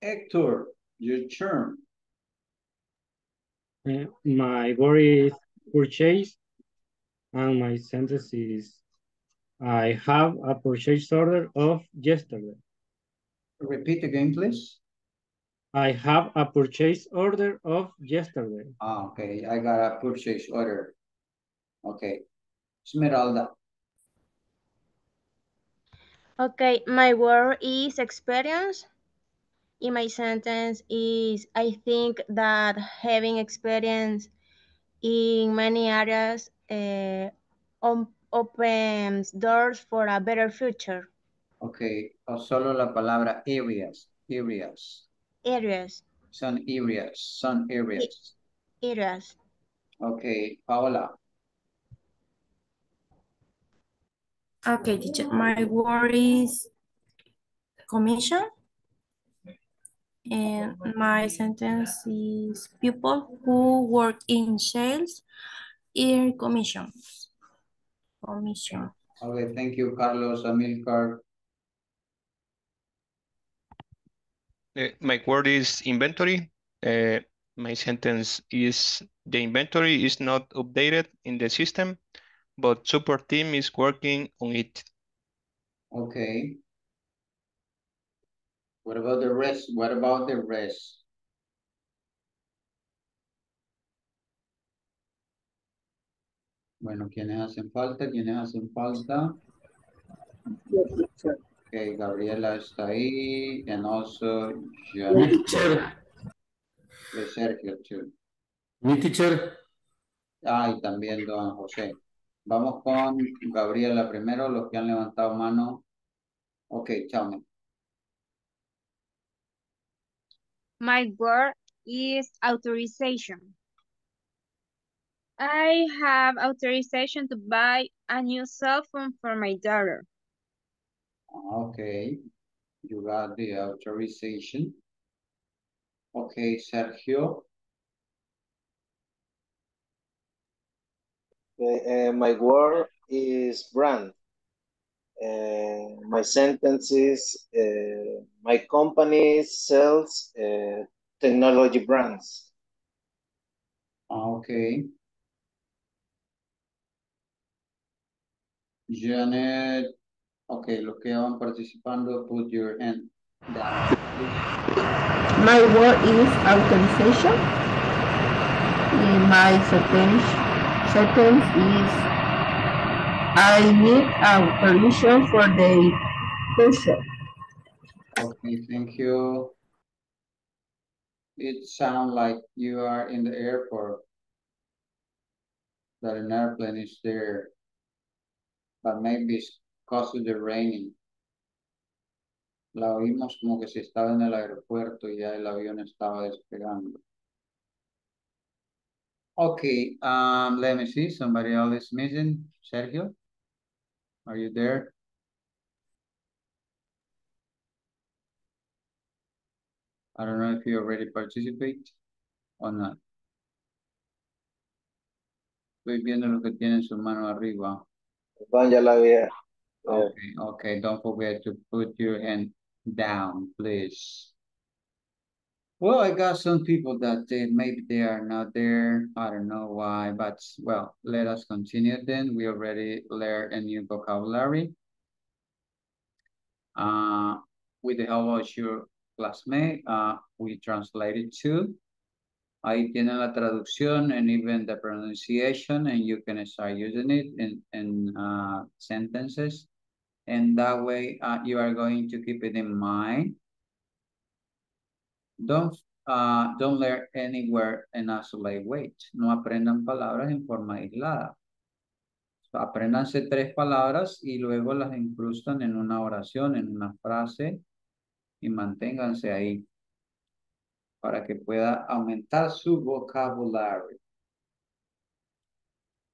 Hector, your turn. Uh, My word is purchase. And my sentence is I have a purchase order of yesterday. Repeat again, please. I have a purchase order of yesterday. Ah, okay, I got a purchase order. Okay. Esmeralda. Okay, my word is experience. In my sentence is I think that having experience in many areas uh, op- opens doors for a better future. Okay, o solo la palabra areas, areas. Areas, Son areas, son areas. areas. Okay, Paola. Okay, teacher. My word is commission. And my sentence is people who work in sales earn commission. Commission. Okay, thank you, Carlos Amilcar. Uh, my word is inventory. Uh, my sentence is the inventory is not updated in the system, but support team is working on it. Okay. What about the rest? What about the rest? Bueno, ¿quiénes hacen falta? ¿Quiénes hacen falta? Okay, Gabriela está ahí, and also Janet. Teacher. Yes, Sergio, too. Mi teacher. Ah, y también don José. Vamos con Gabriela primero, los que han levantado mano. Ok, chao. My word is authorization. I have authorization to buy a new cell phone for my daughter. Okay, you got the authorization. Okay, Sergio. Okay, uh, my word is brand. Uh, my sentence is uh, my company sells uh, technology brands. Ah, Okay. Janet. Okay, los que van participando, put your hand down. My word is authorization. My sentence, sentence is I need a permission for the workshop. Okay, thank you. It sounds like you are in the airport. That an airplane is there. But maybe it's because of the raining. La oímos como que si estaba en el aeropuerto y ya el avión estaba despegando. Okay, um, let me see. Somebody else is missing. Sergio, are you there? I don't know if you already participate or not. Estoy viendo lo que tiene su mano arriba. Ya la. Okay, okay, don't forget to put your hand down, please. Well, I got some people that they, maybe they are not there. I don't know why, but well, let us continue then. We already learned a new vocabulary. Uh, with the help of your classmate, uh, we translated to. Ahí tienen la traducción and even the pronunciation, and you can start using it in, in uh, sentences. And that way, uh, you are going to keep it in mind. Don't, uh, don't learn anywhere in isolate weight. No aprendan palabras en forma aislada. So, apréndanse tres palabras y luego las incrustan en una oración, en una frase, y manténganse ahí para que pueda aumentar su vocabulary.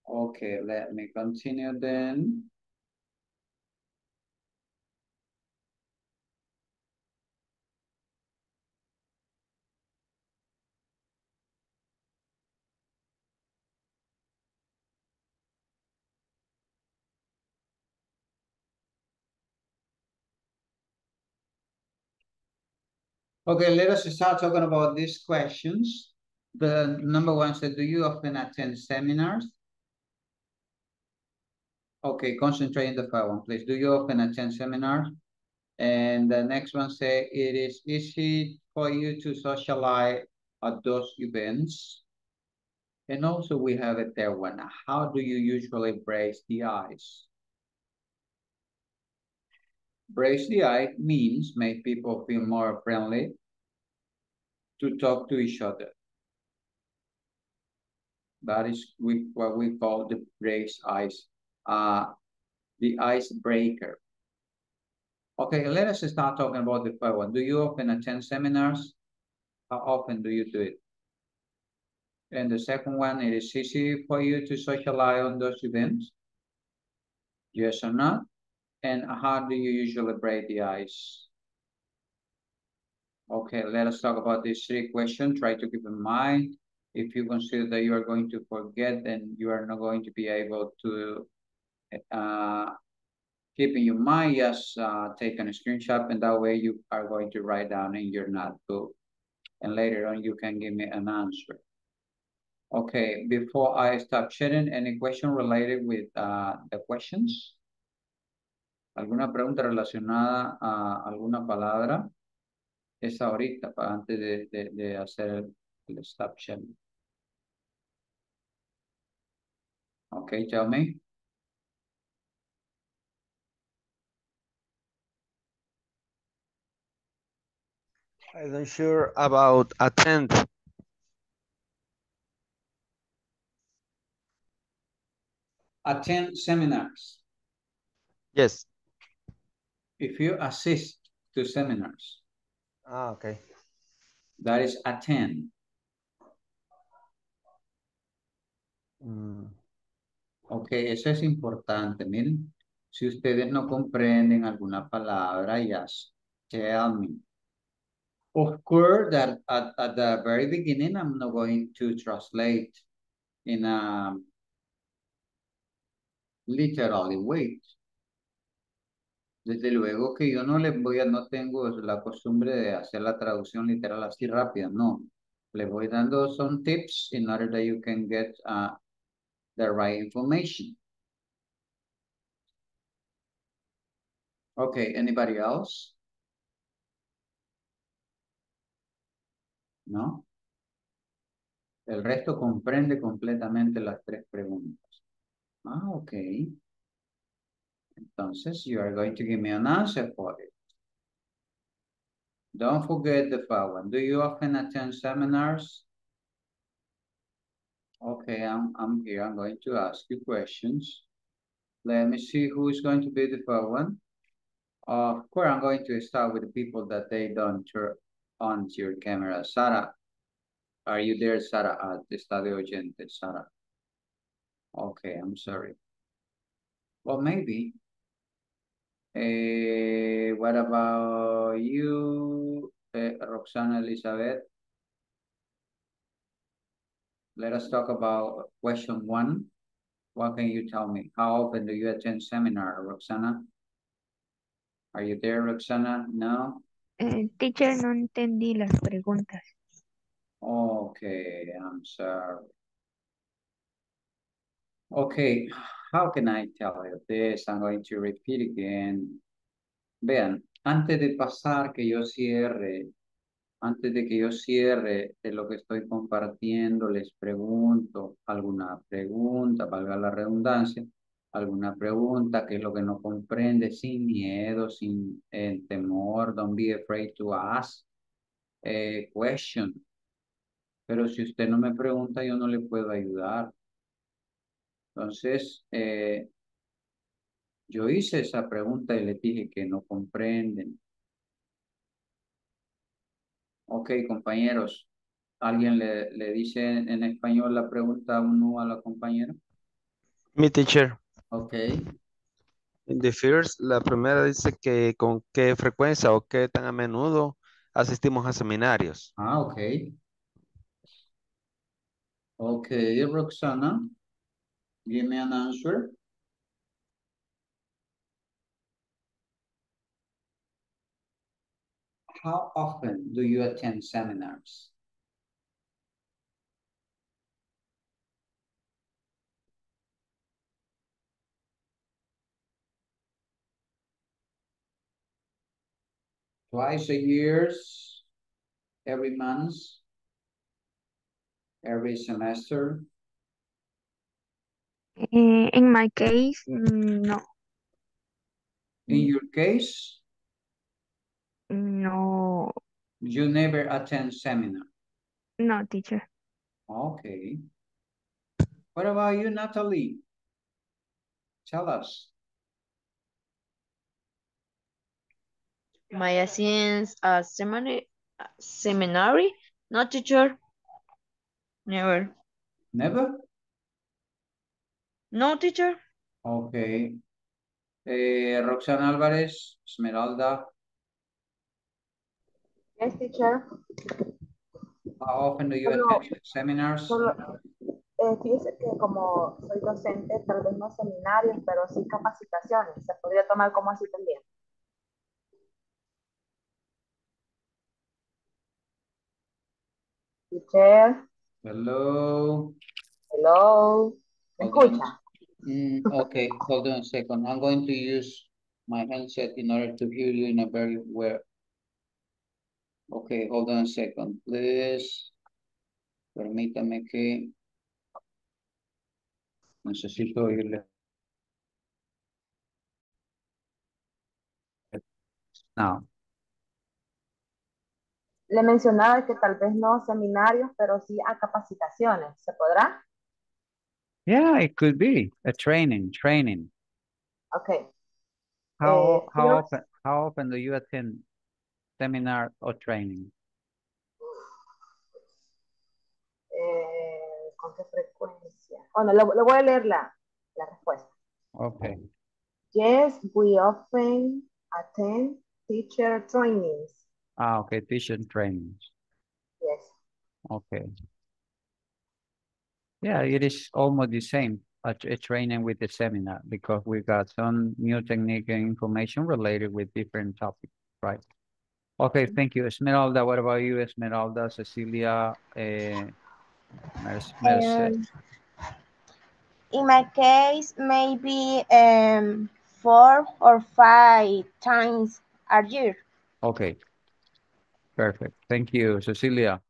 Okay, let me continue then. Okay, let us start talking about these questions. The number one said, do you often attend seminars? Okay, concentrate in the first one, please. Do you often attend seminars? And the next one say, it is easy for you to socialize at those events. And also we have a third one. How do you usually brace the ice? Brace the eye means make people feel more friendly to talk to each other. That is what we call the brace ice, uh, the icebreaker. Okay, let us start talking about the first one. Do you often attend seminars? How often do you do it? And the second one, it is easy for you to socialize on those events? Yes or not? And how do you usually break the ice? Okay, let us talk about these three questions. Try to keep in mind. If you consider that you are going to forget, then you are not going to be able to uh, keep in your mind. Just uh, take a screenshot, and that way you are going to write down in your notebook. And later on, you can give me an answer. Okay, before I stop sharing, any question related with uh, the questions? ¿Alguna pregunta relacionada a alguna palabra? Es ahorita, para antes de, de, de hacer el, stop sharing. Okay, tell me. I'm not sure about attend. Attend seminars. Yes. If you assist to seminars, Ah, okay. that is attend. Mm, Ok, eso es importante. Miren, si ustedes no comprenden alguna palabra, just tell me. Of course, that at, at the very beginning, I'm not going to translate in a literally way. Desde luego que yo no les voy a, no tengo la costumbre de hacer la traducción literal así rápida, no. Les voy dando some tips in order that you can get uh, the right information. Okay, anybody else? No? El resto comprende completamente las tres preguntas. Ah, ok. Entonces, you are going to give me an answer for it. Don't forget the following. Do you often attend seminars? Okay, I'm, I'm here. I'm going to ask you questions. Let me see who is going to be the first one. Of course, I'm going to start with the people that they don't turn on your camera. Sara, are you there, Sara? Ah, está de oyente, Sara. Okay, I'm sorry. Well, maybe. Uh, what about you, uh, Roxana Elizabeth? Let us talk about question one. What can you tell me? How often do you attend seminar, Roxana? Are you there, Roxana? No? Eh, teacher, no entendí las preguntas. Okay, I'm sorry. Okay, how can I tell you this? I'm going to repeat again. Vean, antes de pasar que yo cierre, antes de que yo cierre de lo que estoy compartiendo, les pregunto alguna pregunta, valga la redundancia, alguna pregunta, qué es lo que no comprende, sin miedo, sin eh, temor, don't be afraid to ask a question. Pero si usted no me pregunta, yo no le puedo ayudar. Entonces, eh, yo hice esa pregunta y les dije que no comprenden. Ok, compañeros. ¿Alguien le, le dice en, español la pregunta uno a la compañera? Mi teacher. Ok. In the first, la primera dice que con qué frecuencia o qué tan a menudo asistimos a seminarios. Ah, ok. Ok, Roxana. Give me an answer. How often do you attend seminars? Twice a year, every month, every semester. Eh, in my case, mm, no, In your case, no, you never attend seminar. no, teacher. Okay. What about you, Natalie? Tell us. My attendance a seminary, seminary, no teacher. Never. Never? No teacher. Okay. Eh, Roxana Álvarez, Esmeralda, Yes, teacher. how often do you Solo- attend seminars? Solo, eh, fíjese que como soy docente, tal vez no seminarios, pero sí capacitaciones. Se podría tomar como así también. Teacher, Hello. hello. ¿Me Hold on. escucha? Mm, okay, hold on a second. I'm going to use my handset in order to hear you in a very well. Okay, hold on a second, please. Permítame que necesito oírle. Now, Le mencionaba que tal vez no seminarios, pero sí a capacitaciones. ¿Se podrá? Yeah, it could be a training, training. Ok. How, Eh, how often, how often do you attend seminar or training? Eh, ¿Con qué frecuencia? Bueno, le, le voy a leer la, la respuesta. Okay, Yes, we often attend teacher trainings. ah, okay, teacher trainings. Yes. Okay. Yeah, it is almost the same, a, a training with the seminar, because we got some new technique and information related with different topics, right? Okay, thank you. Esmeralda, what about you, Esmeralda, Cecilia, eh, Merce- Merced? Um, in my case, maybe um, four or five times a year. Okay. Perfect. Thank you, Cecilia.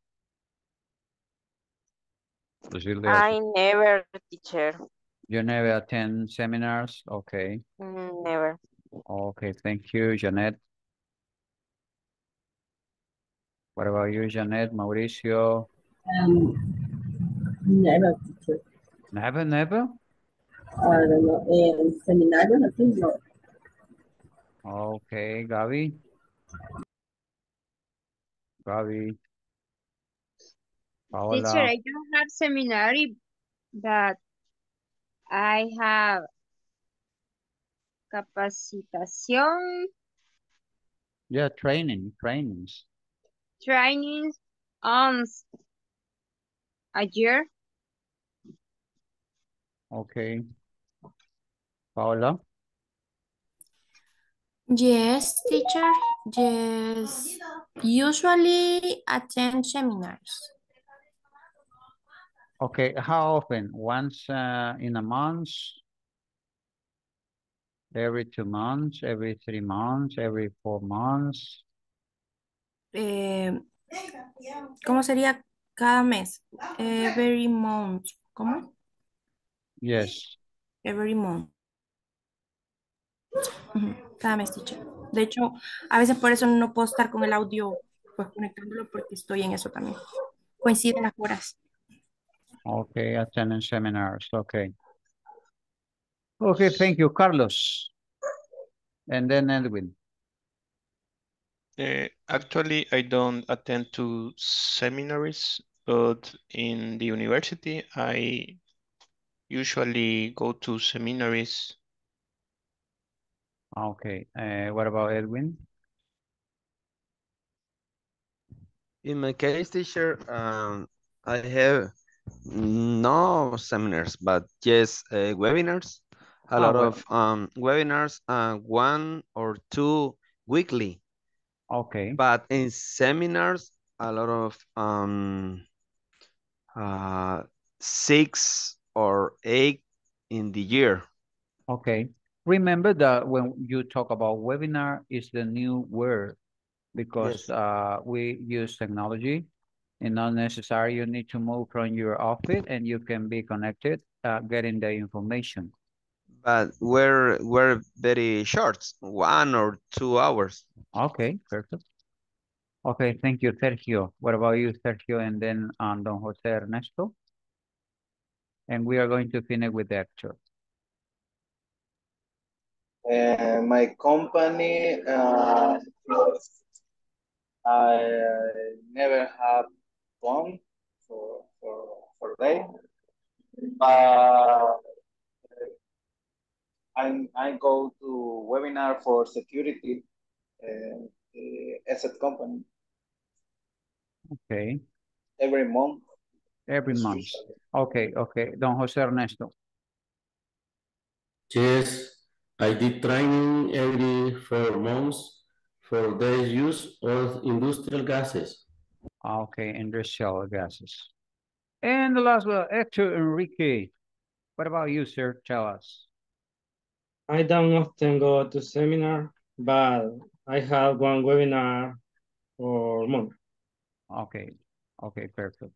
Decirle I never, teacher. You never attend seminars? Okay. Mm, Never. Okay, thank you, Janet. What about you, Janet, Mauricio? Um, never, teacher. Never, never? I don't know. En seminarios así, no. Okay, Gaby. Gaby. Teacher, I don't have seminary, but I have capacitación Yeah, training, trainings. trainings once a year. Okay. Paola? Yes, teacher. Yes. Usually attend seminars. Okay, how often? Once uh, in a month? Every two months, every three months, every four months? Eh, ¿cómo sería cada mes? Every month. ¿Cómo? Yes. Every month. Cada mes, teacher. De hecho, a veces por eso no puedo estar con el audio pues conectándolo porque estoy en eso también. Coinciden las horas. Okay, attending seminars, okay. Okay, thank you, Carlos. And then Edwin. Uh, actually, I don't attend to seminaries, but in the university, I usually go to seminaries. Okay, uh, what about Edwin? In my case, teacher, um, I have no seminars, but yes, uh, webinars. A Ah, lot well. of um, webinars, uh, one or two weekly. Okay, But in seminars, a lot of um, uh, six or eight in the year. okay. Remember that when you talk about webinar, is the new word because Yes. uh, we use technology and not necessary you need to move from your office and you can be connected, uh, getting the information. But we're we're very short, one or two hours. Okay, perfect. Okay, thank you, Sergio. What about you, Sergio, and then um, Don Jose Ernesto? And we are going to finish with the actor. Uh, my company, uh, I never have one for for for day, but I I go to webinar for security, uh, the asset company Okay, every month. every month. Okay, okay. Don Jose Ernesto. Yes, I did training every four months for the use of industrial gases. Okay, industrial gases. And the last one, Hector Enrique. What about you, sir? Tell us. I don't often go to seminar, but I have one webinar for month. Okay, okay, perfect.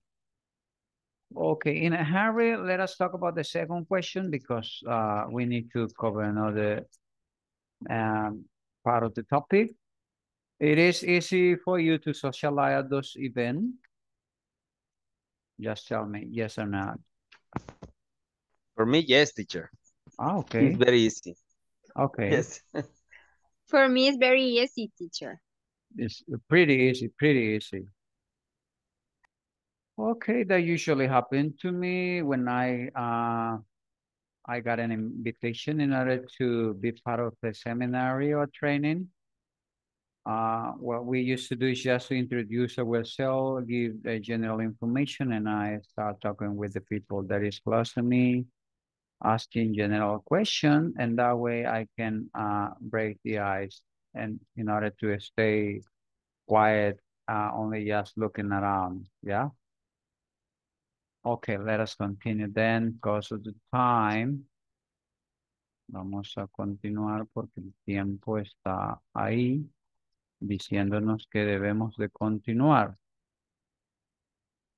Okay, in a hurry, let us talk about the second question because uh, we need to cover another um, part of the topic. It is easy for you to socialize at those events. Just tell me yes or not. For me, yes, teacher. Ah, okay, It's very easy. okay. Yes. For me, it's very easy, teacher. It's pretty easy, pretty easy. Okay, that usually happened to me when I uh I got an invitation in order to be part of the seminary or training. Uh, what we used to do is just to introduce ourselves, give the general information, and I start talking with the people that is close to me, asking general question, and that way I can uh break the ice and in order to stay quiet, uh, only just looking around, yeah? Okay, let us continue then because of the time. Vamos a continuar porque el tiempo está ahí diciéndonos que debemos de continuar.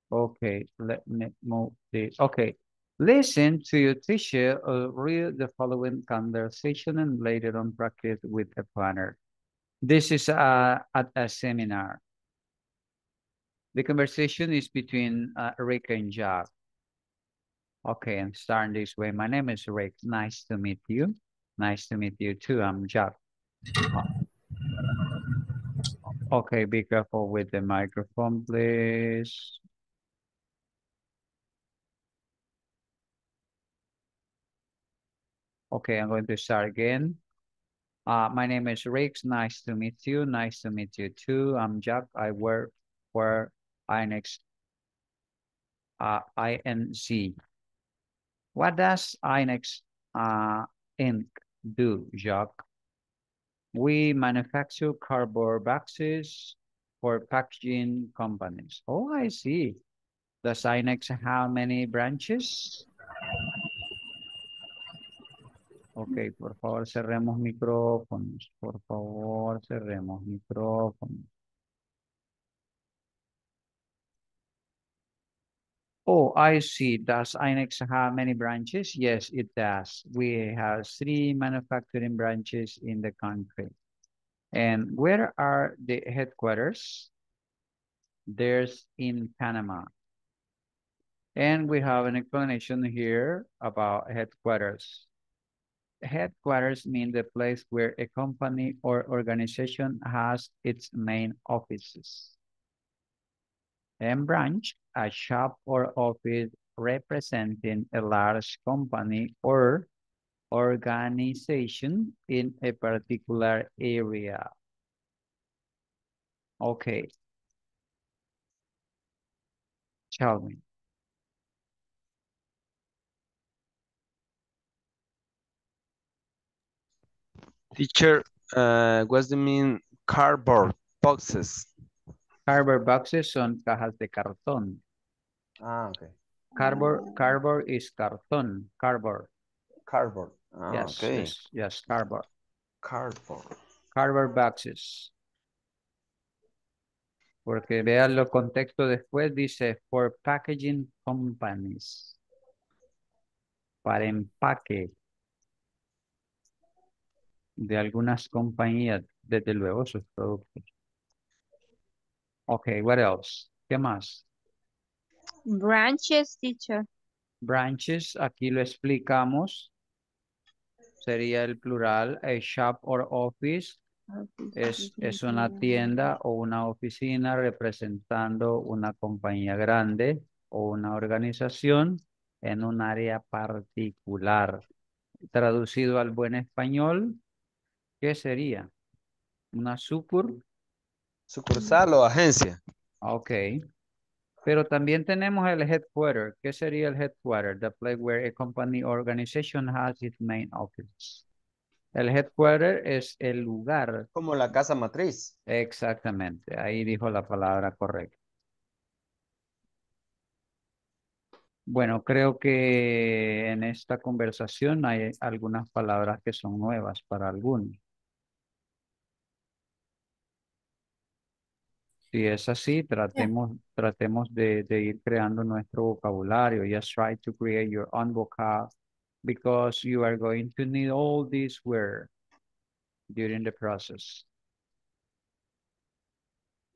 Okay, let me move the, okay. Listen to your teacher or read the following conversation and later on practice with a planner. This is uh, at a seminar. The conversation is between uh, Rick and Jack. Okay, I'm starting this way. My name is Rick. Nice to meet you. Nice to meet you too. I'm Jack. Okay, be careful with the microphone, please. Okay, I'm going to start again. Uh, my name is Rick. Nice to meet you. Nice to meet you too. I'm Jack. I work for INX, uh, INC. What does INX uh, Inc. do, Jack? We manufacture cardboard boxes for packaging companies. Oh, I see. Does INX have many branches? Ok, por favor, cerremos micrófonos. Por favor, cerremos micrófonos. Oh, I see. Does INEX have many branches? Yes, it does. We have three manufacturing branches in the country. And where are the headquarters? There's in Panama. And we have an explanation here about headquarters. Headquarters mean the place where a company or organization has its main offices. And branch, a shop or office representing a large company or organization in a particular area. Okay. Tell me. Teacher, uh, what's the mean cardboard boxes? Cardboard boxes son cajas de cartón. Ah, okay. Cardboard, cardboard is cartón, cardboard. Cardboard. Ah, yes, okay. yes, yes, cardboard. Cardboard. Cardboard boxes. Porque vean los contextos después, dice for packaging companies. Para empaque de algunas compañías, desde luego sus productos. Okay, what else? ¿Qué más? Branches, teacher. Branches, aquí lo explicamos. Sería el plural, a shop or office. Es, es una tienda o una oficina representando una compañía grande o una organización en un área particular. Traducido al buen español, ¿qué sería? ¿Una sucur? Sucursal o agencia. Ok. Pero también tenemos el headquarter. ¿Qué sería el headquarter? The place where a company or organization has its main office. El headquarter es el lugar. Como la casa matriz. Exactamente. Ahí dijo la palabra correcta. Bueno, creo que en esta conversación hay algunas palabras que son nuevas para algunos. Si es así, tratemos, tratemos de, de ir creando nuestro vocabulario. Just try to create your own vocab because you are going to need all these words during the process.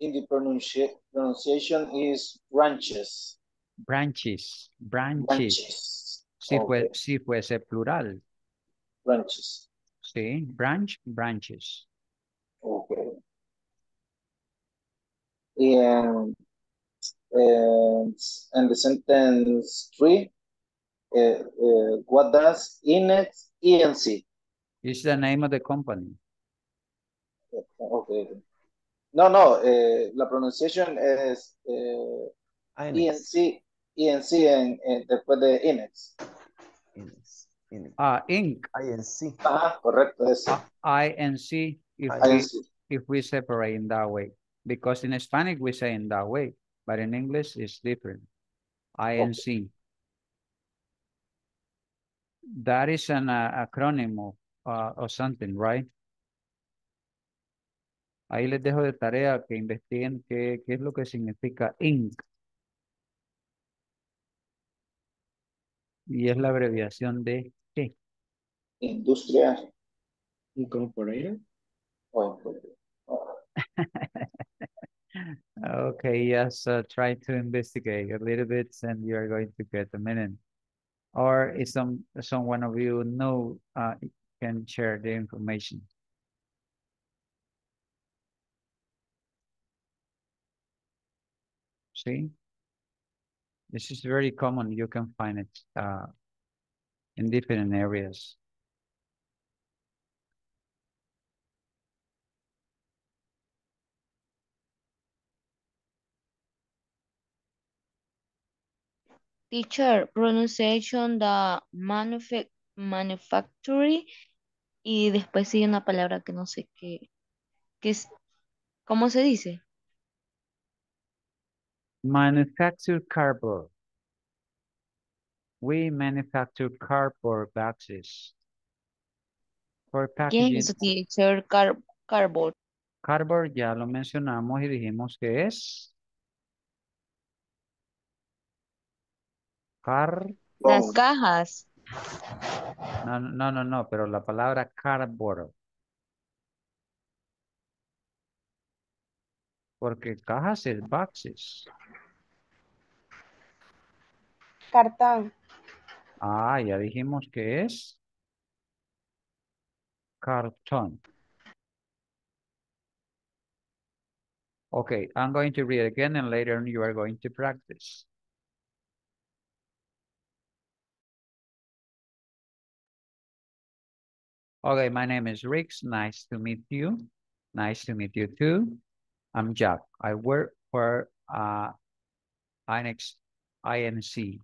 In the pronunci pronunciation is branches. Branches, branches. Branches. Si, fue, Okay. si fuese plural. Branches. Sí, branch, branches. Okay. And, and, and the sentence three, uh, uh, what does INEX, ENC? It's the name of the company. Okay. No, no, eh, la pronunciación es eh, ENC, ENC en, en- después de INEX. Ah, Inc. INC. Ajá, correcto, es. INC if we, if we separate in that way. Because in Spanish we say in that way, but in English it's different. INC. That is an uh, acronym of, uh, or something, right? Ahí les dejo de tarea que investiguen qué, qué es lo que significa Inc. Y es la abreviación de ¿qué? Industria. Incorporated. o Okay, yes, uh, try to investigate a little bit and you are going to get a minute. Or if some, someone of you know, uh, can share the information. See? This is very common. You can find it uh, in different areas. Teacher, pronunciation the manufa manufacturing y después sigue una palabra que no sé qué, qué es, ¿cómo se dice? Manufacture cardboard. We manufacture cardboard boxes. For ¿Qué es eso, teacher? Car cardboard. Cardboard ya lo mencionamos y dijimos que es car. Las cajas. No, no, no, no, pero la palabra cardboard. Porque cajas es boxes. Cartón. Ah, ya dijimos que es cartón. Okay, I'm going to read again and later on you are going to practice. Okay, my name is Rick. Nice to meet you. Nice to meet you too. I'm Jack. I work for uh, INEX INC.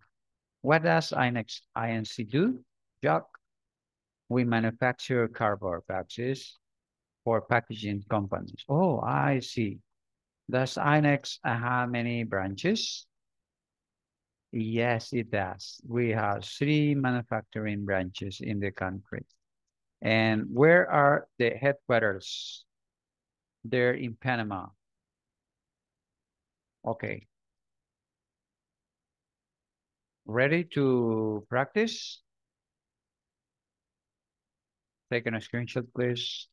What does INEX INC do, Jack? We manufacture cardboard boxes for packaging companies. Oh, I see. Does INEX have many branches? Yes, it does. We have three manufacturing branches in the country. And where are the headquarters? They're in Panama. Okay. Ready to practice? Taking a screenshot, please.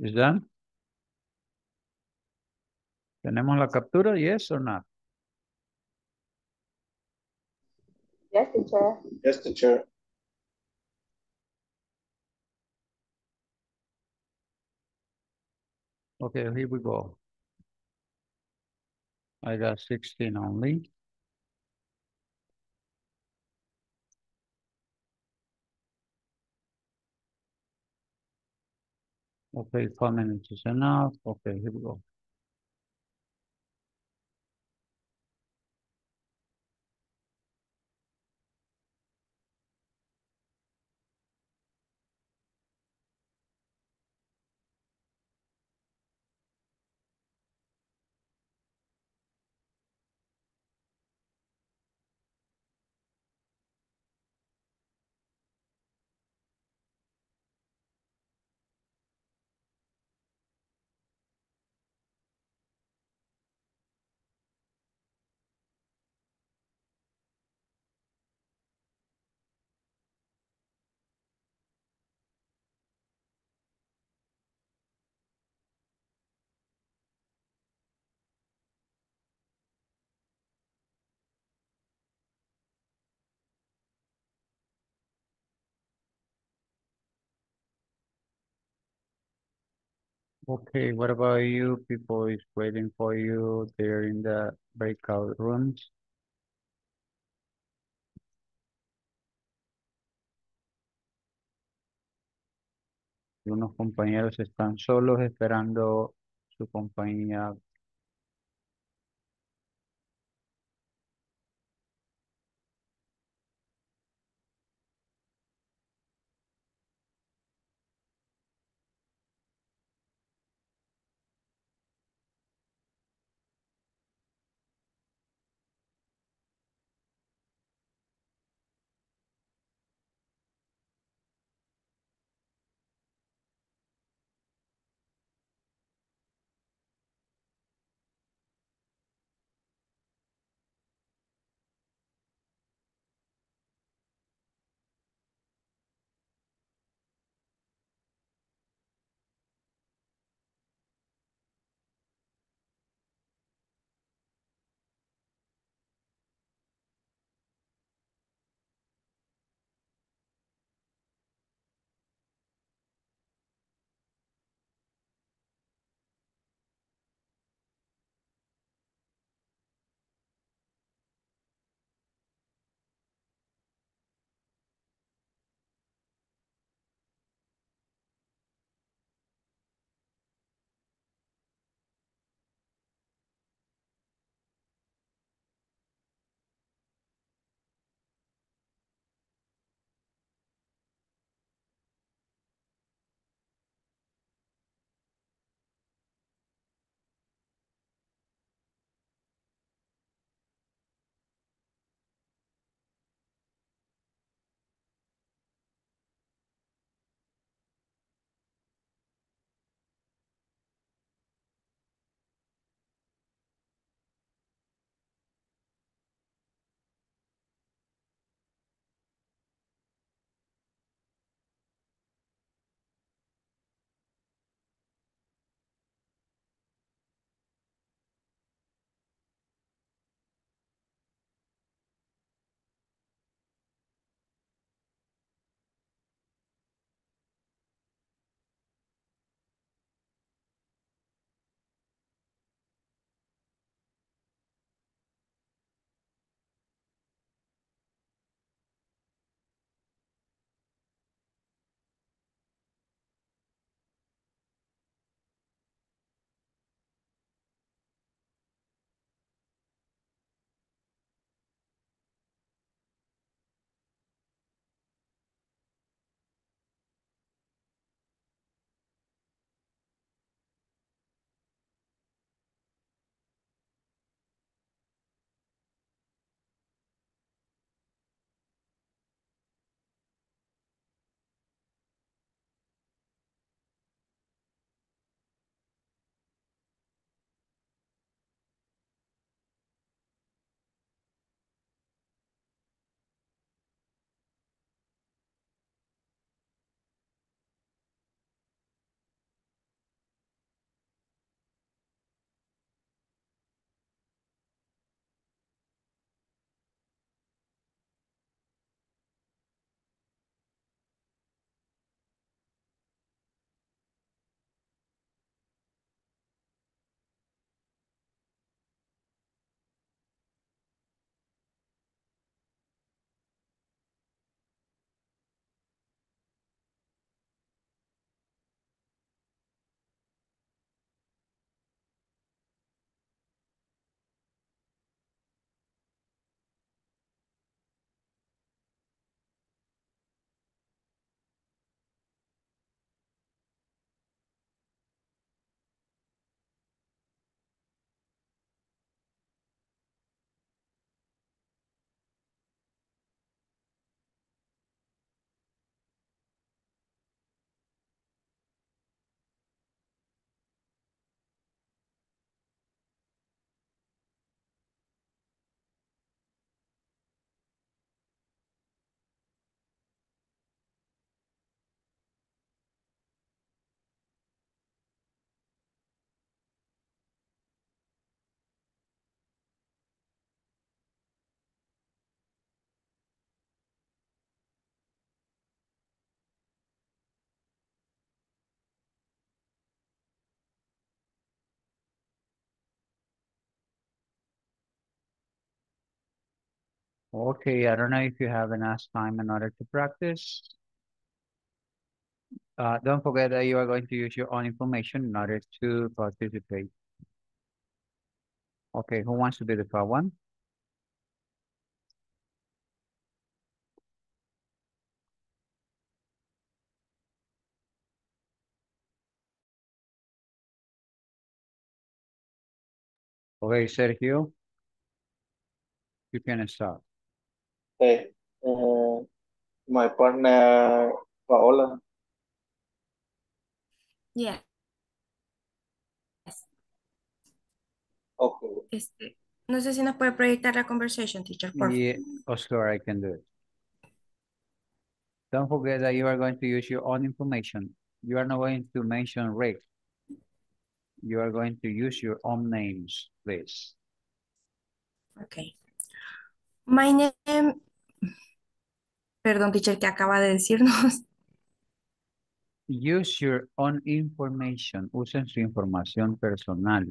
Is done? ¿Tenemos la captura? Yes or not? Yes, teacher. Yes, teacher. Okay, here we go. I got 16 only. Okay, four minutes is enough. Okay, here we go. Okay, what about you? People is waiting for you. They're in the breakout rooms. Unos compañeros están solos esperando su compañía. Okay, I don't know if you have enough time in order to practice. Uh, don't forget that you are going to use your own information in order to participate. Okay, who wants to be the first one? Okay, Sergio. You can start. Okay. Uh, my partner, Paola. Yeah. Okay. Este, no sé si nos puede proyectar la conversation, teacher, por favor. Yeah, Oscar, I can do it. Don't forget that you are going to use your own information. You are not going to mention Rick. You are going to use your own names, please. Okay. My name... Perdón, teacher, que acaba de decirnos. Use your own information. Usen su información personal.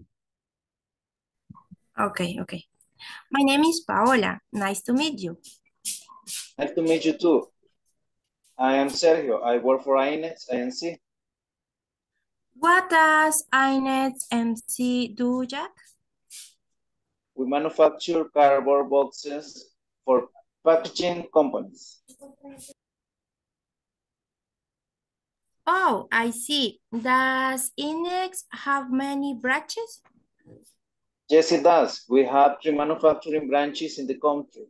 Okay, okay. My name is Paola. Nice to meet you. Nice to meet you too. I am Sergio. I work for INEX INC. What does INET MC do, Jack? We manufacture cardboard boxes for packaging companies. Oh, I see. Does INEX have many branches? Yes, it does. We have three manufacturing branches in the country.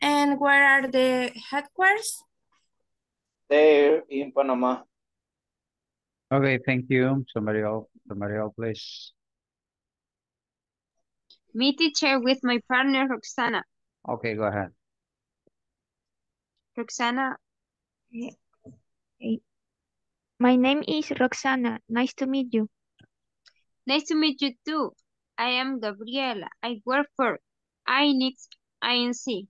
And where are the headquarters? There in Panama. Okay, thank you. Somebody else, somebody else, please. Me teacher with my partner Roxana. Okay, go ahead. Roxana, Okay. My name is Roxana. Nice to meet you. nice to meet you too. I am Gabriela. I work for INEX INC.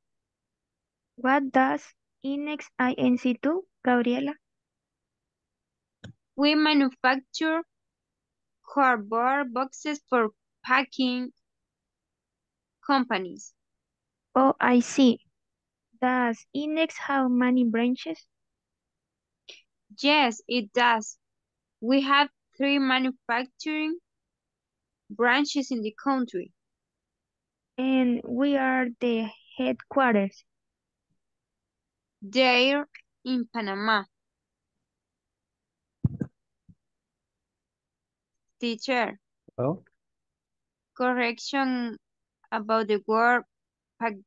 What does INEX INC do, Gabriela? We manufacture cardboard boxes for packing companies. Oh, I see. Does index have many branches? Yes, it does. We have three manufacturing branches in the country. And we are the headquarters. They're in Panama. Teacher, Oh, correction about the word pag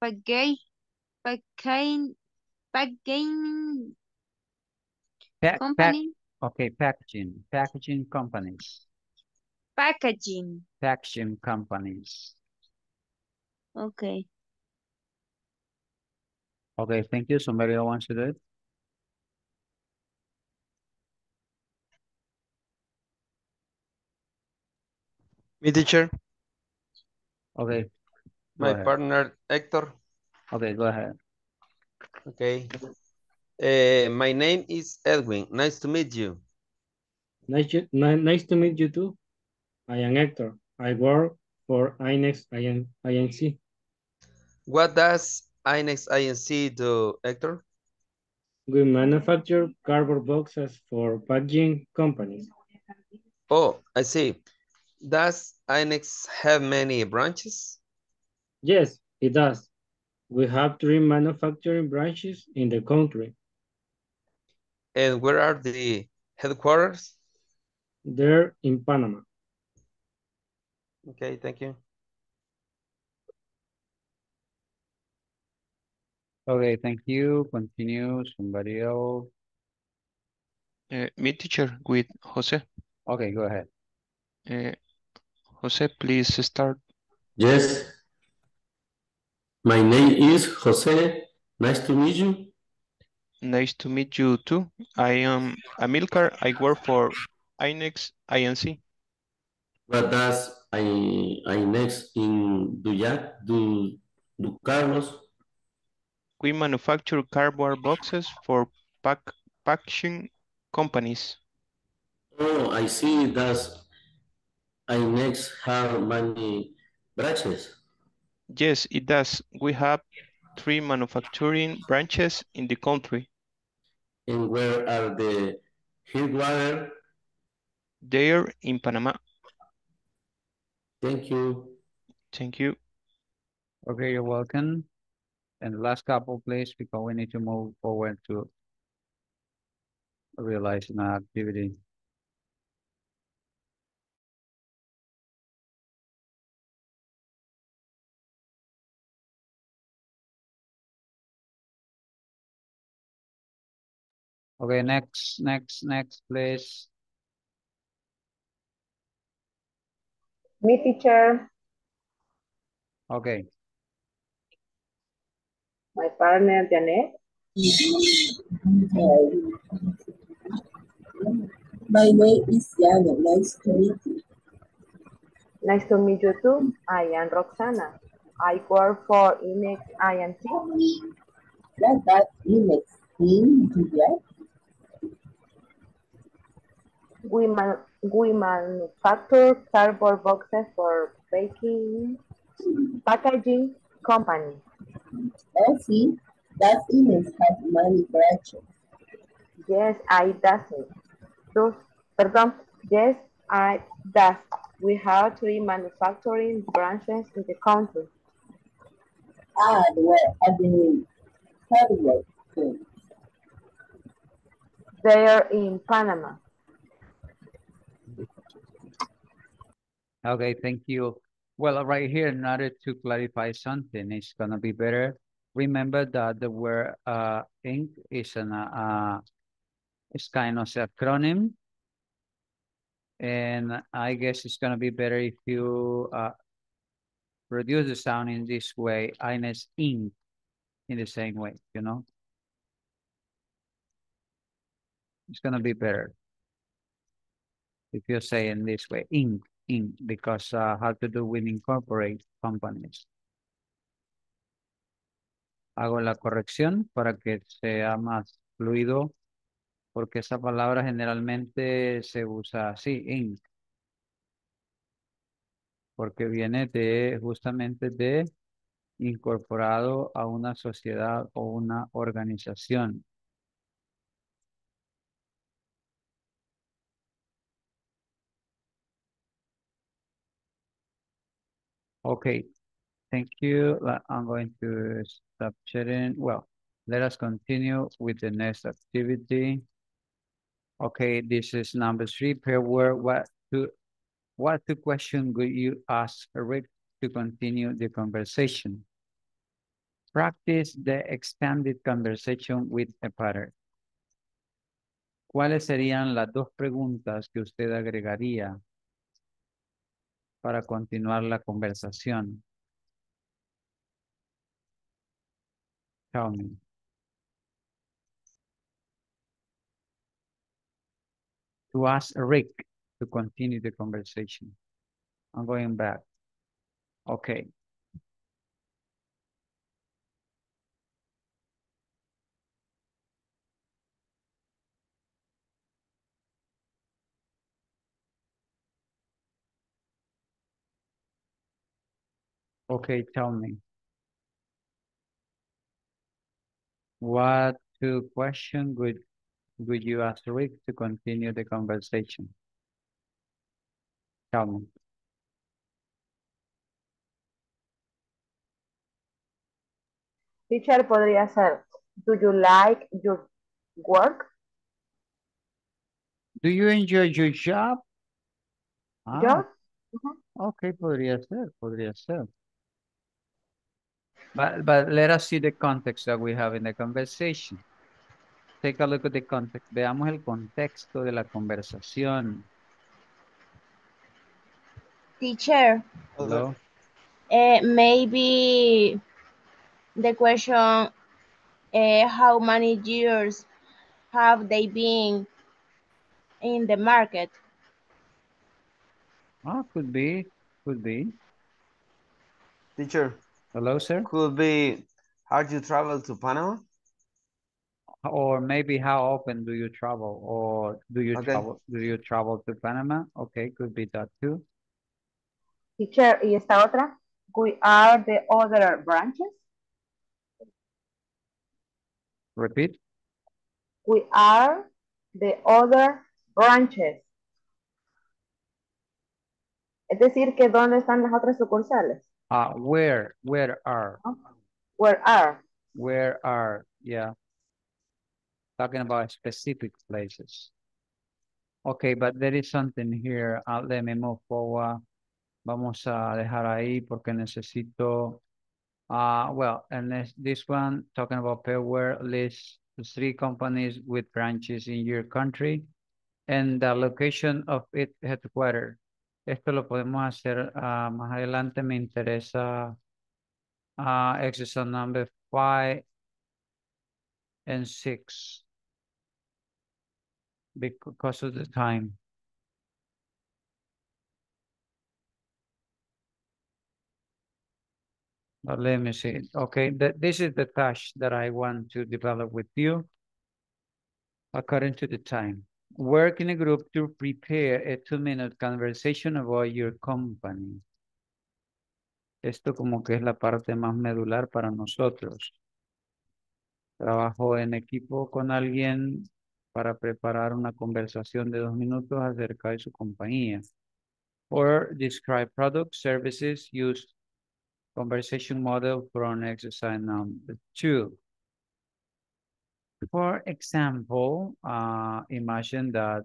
pagay pagkain pagaining pack, pack, company okay, packaging, packaging companies, packaging. packaging companies. Okay. Okay, thank you. Somebody else wants to do it? Me teacher, Okay, go my ahead. partner Hector. Okay, go ahead. Okay. Uh, my name is Edwin. Nice to meet you. Nice, to- nice to meet you too. I am Hector. I work for INEX INC. What does INEX INC do, Hector? We manufacture cardboard boxes for packaging companies. Oh, I see. Does INEX have many branches? Yes, it does. We have three manufacturing branches in the country. And where are the headquarters? They're in Panama. Okay, thank you. Okay, thank you. Continue. Somebody else. Uh, me teacher with Jose. Okay, go ahead. Uh, Jose, please start. Yes. My name is Jose. Nice to meet you. Nice to meet you too. I am Amilcar. I work for INEX INC. What does I I next in do do do Carlos? We manufacture cardboard boxes for pack packaging companies. Oh, I see. Does INEX have many branches? Yes, it does. We have three manufacturing branches in the country. And where are the headquarters? They're in Panama. Thank you. Thank you. Okay, you're welcome. And the last couple, please, because we need to move forward to realizing our activity. Okay, next, next, next, please. Me, teacher, Okay, my partner, Janet. My name is Jana. Nice to meet you. Nice to meet you too. I am Roxana. I work for Inex INC. That that Inex in Julia. We, man, we manufacture cardboard boxes for baking, packaging company. I see. That Inex has many branches. Yes, I does it. Those, pardon, yes, I does. We have three manufacturing branches in the country. Ah, where are the hardware? They are in Panama. Okay, thank you. Well, right here, in order to clarify something, it's gonna be better. Remember that the word uh, ink is an uh, it's kind of acronym. And I guess it's gonna be better if you uh, the sound in this way, Ines ink in the same way, you know? It's gonna be better. If you say in this way, ink, ink, because uh, to do with incorporate companies. Hago la corrección para que sea más fluido, porque esa palabra generalmente se usa así, ink. Porque viene de justamente de incorporado a una sociedad o una organización. Okay, thank you. I'm going to stop sharing. Well, let us continue with the next activity. Okay, this is number three, pair word. What to, what two question would you ask Rick to continue the conversation? Practice the extended conversation with a pattern. ¿Cuáles serían las dos preguntas que usted agregaría para continuar la conversación? Tell me. To ask Rick to continue the conversation. I'm going back. Okay. Okay, tell me. What two question would would you ask Rick to continue the conversation? Tell me. Teacher podría ser, do you like your work? Do you enjoy your job? Ah, Job? okay, podría ser, podría ser. But, but let us see the context that we have in the conversation. Take a look at the context. Veamos el contexto de la conversación. Teacher, Hello? uh, maybe the question, uh, how many years have they been in the market? Ah, could be, could be. Teacher, Hello, sir? could be how do you travel to Panama? Or maybe how often do you travel? Or do you Okay. travel, do you travel to Panama? Okay, could be that too. Teacher, ¿y esta otra? We are the other branches. Repeat. We are the other branches. Es decir, que ¿dónde están las otras sucursales? Uh, where, where are, Where are? where are, yeah. Talking about specific places. Okay, but there is something here. Uh, let me move forward. Vamos a dejar ahí porque necesito, uh, well, and this, this one, talking about payware, list three companies with branches in your country and the location of its headquarters. Esto lo podemos hacer ah, más adelante. Me interesa uh, exercise number five and six because of the time. But let me see. Okay, that this is the task that I want to develop with you according to the time. Work in a group to prepare a two-minute conversation about your company. Esto como que es la parte más medular para nosotros. Trabajo en equipo con alguien para preparar una conversación de dos minutos acerca de su compañía. Or describe products, services used conversation model from exercise number two. For example, uh, imagine that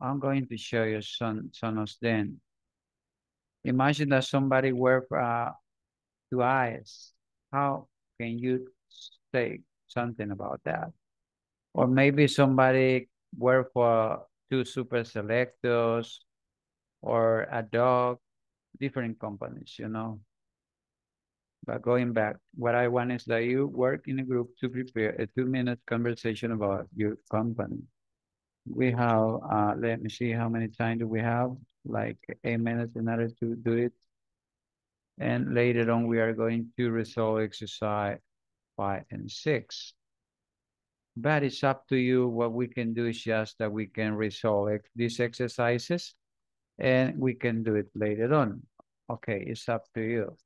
I'm going to show you some, some of them. Imagine that somebody wear uh, two eyes. How can you say something about that? Or maybe somebody work for two Super Selectos or a dog, different companies, you know. But going back, what I want is that you work in a group to prepare a two-minute conversation about your company. We have, uh, let me see how many time do we have? Like eight minutes in order to do it. And later on, we are going to resolve exercise five and six. But it's up to you. What we can do is just that we can resolve these exercises and we can do it later on. Okay, it's up to you.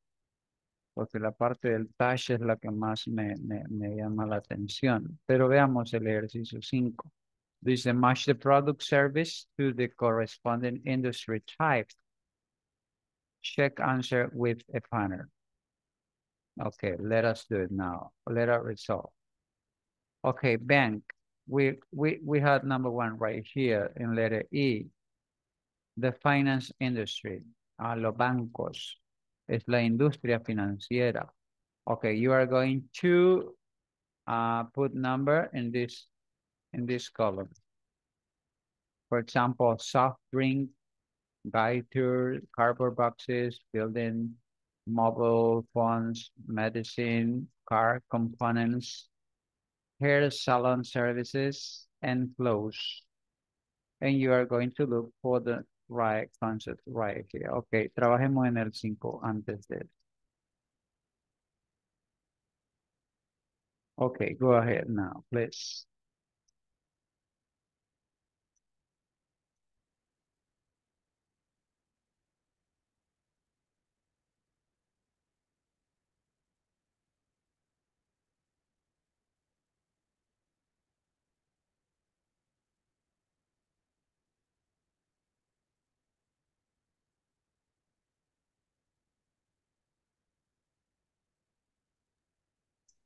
Porque la parte del touch es la que más me, me, llama la atención. Pero veamos el ejercicio 5. Dice, match the product service to the corresponding industry type. Check answer with a panel. Okay, let us do it now. Let us resolve. Okay, bank. We, we, we had number one right here in letter E. The finance industry. A los bancos. Es la industria financiera. Okay, you are going to uh, put number in this in this column. For example, soft drink, guide cardboard boxes, building, mobile phones, medicine, car components, hair salon services, and clothes. And you are going to look for the right concept right here. Okay, trabajemos en el 5 antes de Okay, go ahead now, please.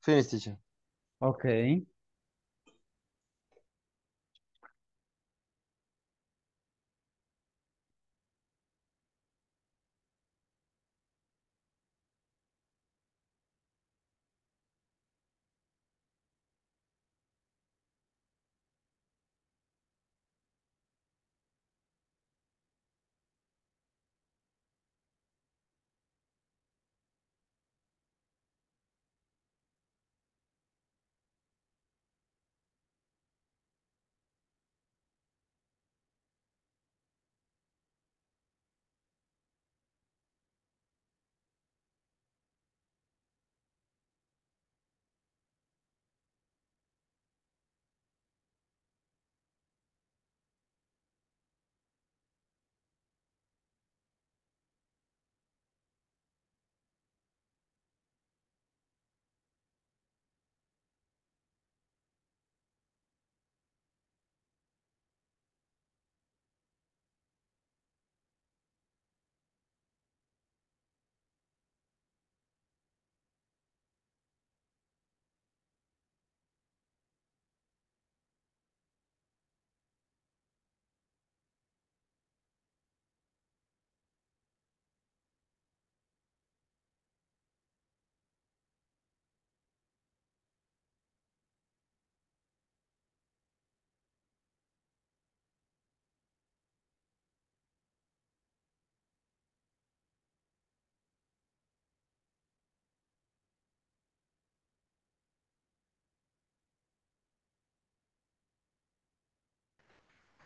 Finish, teacher. Okay.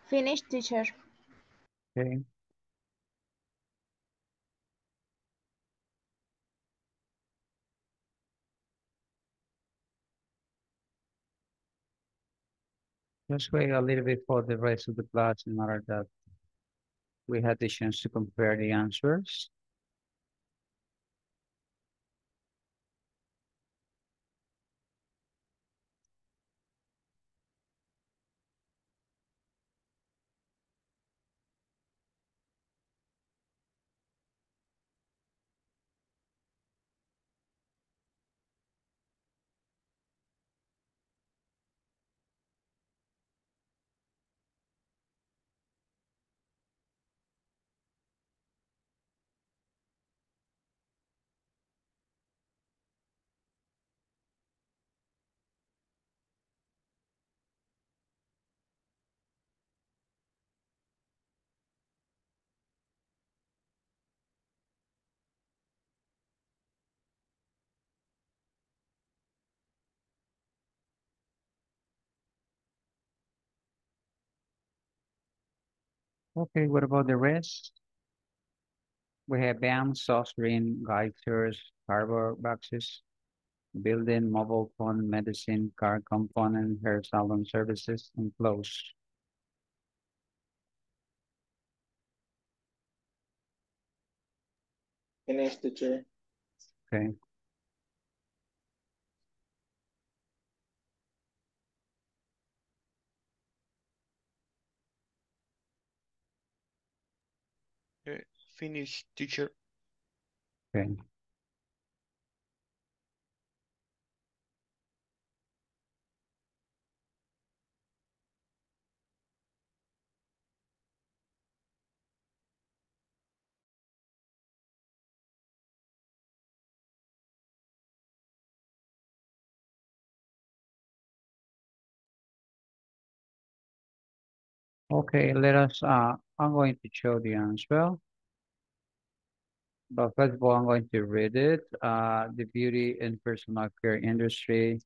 Finish, teacher. Okay. Just wait a little bit for the rest of the class in order that we had the chance to compare the answers. Okay, what about the rest? We have BAM, Software, geysers, harbor boxes, building, mobile phone, medicine, car component, hair salon services, and clothes. Finish, teacher. Okay. Uh, finish, teacher. Okay. Okay, let us, uh, I'm going to show the answer. But first of all, I'm going to read it. Uh, the beauty and personal care industry,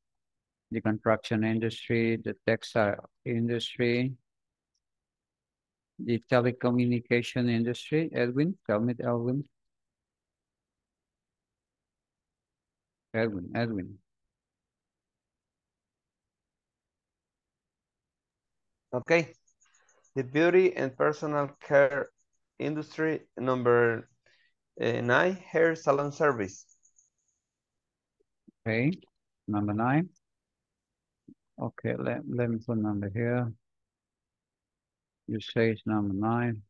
the construction industry, the textile industry, the telecommunication industry. Edwin, tell me, Edwin. Edwin, Edwin. Okay. The beauty and personal care industry, number uh, nine, hair salon service. Okay, number nine. Okay, let, let me put number here. You say it's number nine.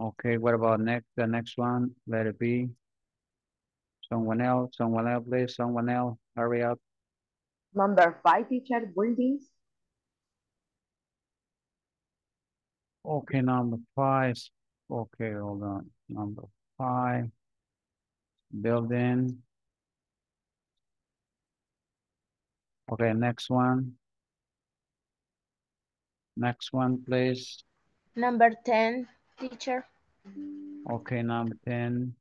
Okay, what about next, the next one? Let it be. Someone else, someone else, please, someone else, hurry up. Number five, teacher, buildings. Okay, number five. Okay, hold on. Number five. Building. Okay, next one. Next one, please. Number 10, teacher. Okay, number 10.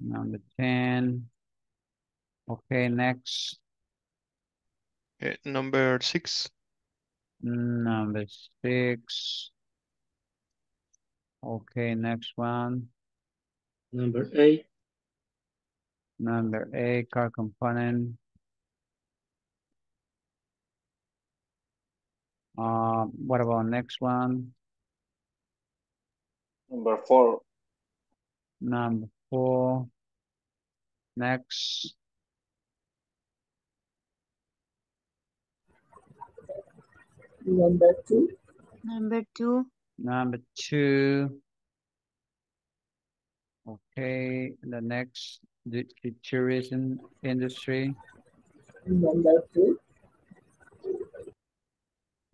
Number 10. Okay, next. Uh, number six. Number six. Okay, next one. Number eight. Number eight, car component. Uh, what about next one? Number four. Number four. Next. Number two. Number two. Number two. Okay, the next, the, the tourism industry. Number two.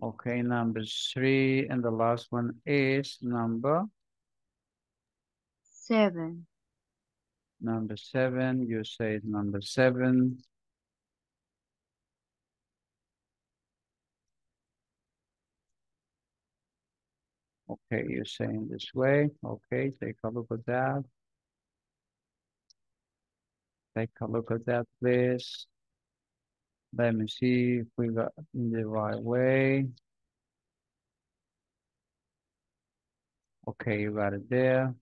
Okay, number three, and the last one is number, Seven. number seven, you say number seven. Okay, you're saying this way. Okay, take a look at that. Take a look at that, please. Let me see if we got in the right way. Okay, you got it there.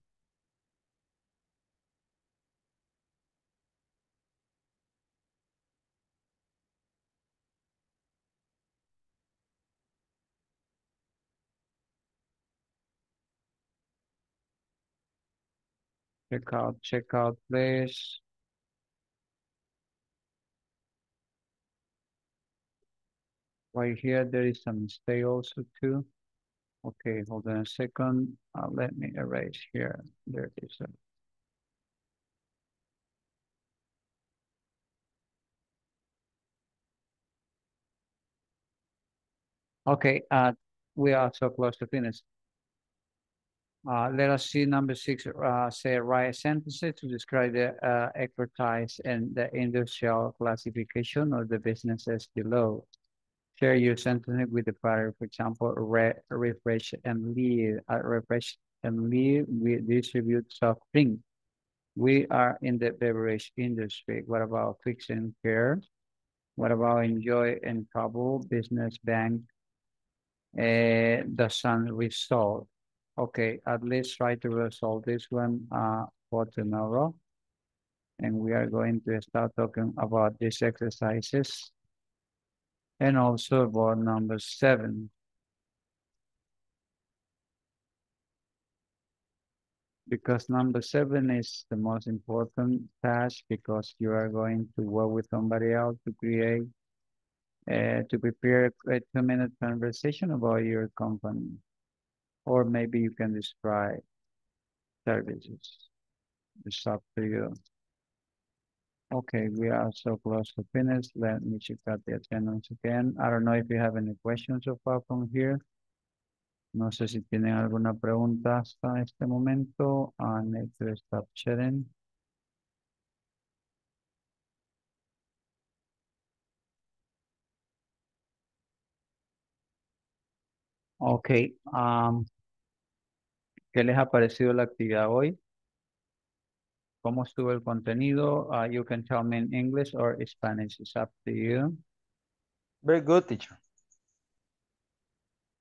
Check out, check out, please. Right here, there is a mistake also too. Okay, hold on a second. Uh, let me erase here. There it is. Okay, uh, we are so close to finish. Uh, let us see number six, uh, say write sentences to describe the uh, expertise and the industrial classification of the businesses below. Share your sentence with the pattern, for example, re refresh and lead. Uh, refresh and lead, we distribute soft drink. We are in the beverage industry. What about fix and care? What about enjoy and trouble? Business bank uh, doesn't resolve. Okay, at least try to resolve this one uh, for tomorrow. And we are going to start talking about these exercises and also about number seven. Because number seven is the most important task because you are going to work with somebody else to create, uh, to prepare a two-minute conversation about your company. Or maybe you can describe services. It's up to you. Okay, we are so close to finish. Let me check out the attendance again. I don't know if you have any questions so far from here. No sé si tienen alguna pregunta hasta este momento. I need to stop sharing. Ok, um, ¿qué les ha parecido la actividad hoy? ¿Cómo estuvo el contenido? Uh, you can tell me in English or Spanish. It's up to you. Very good, teacher.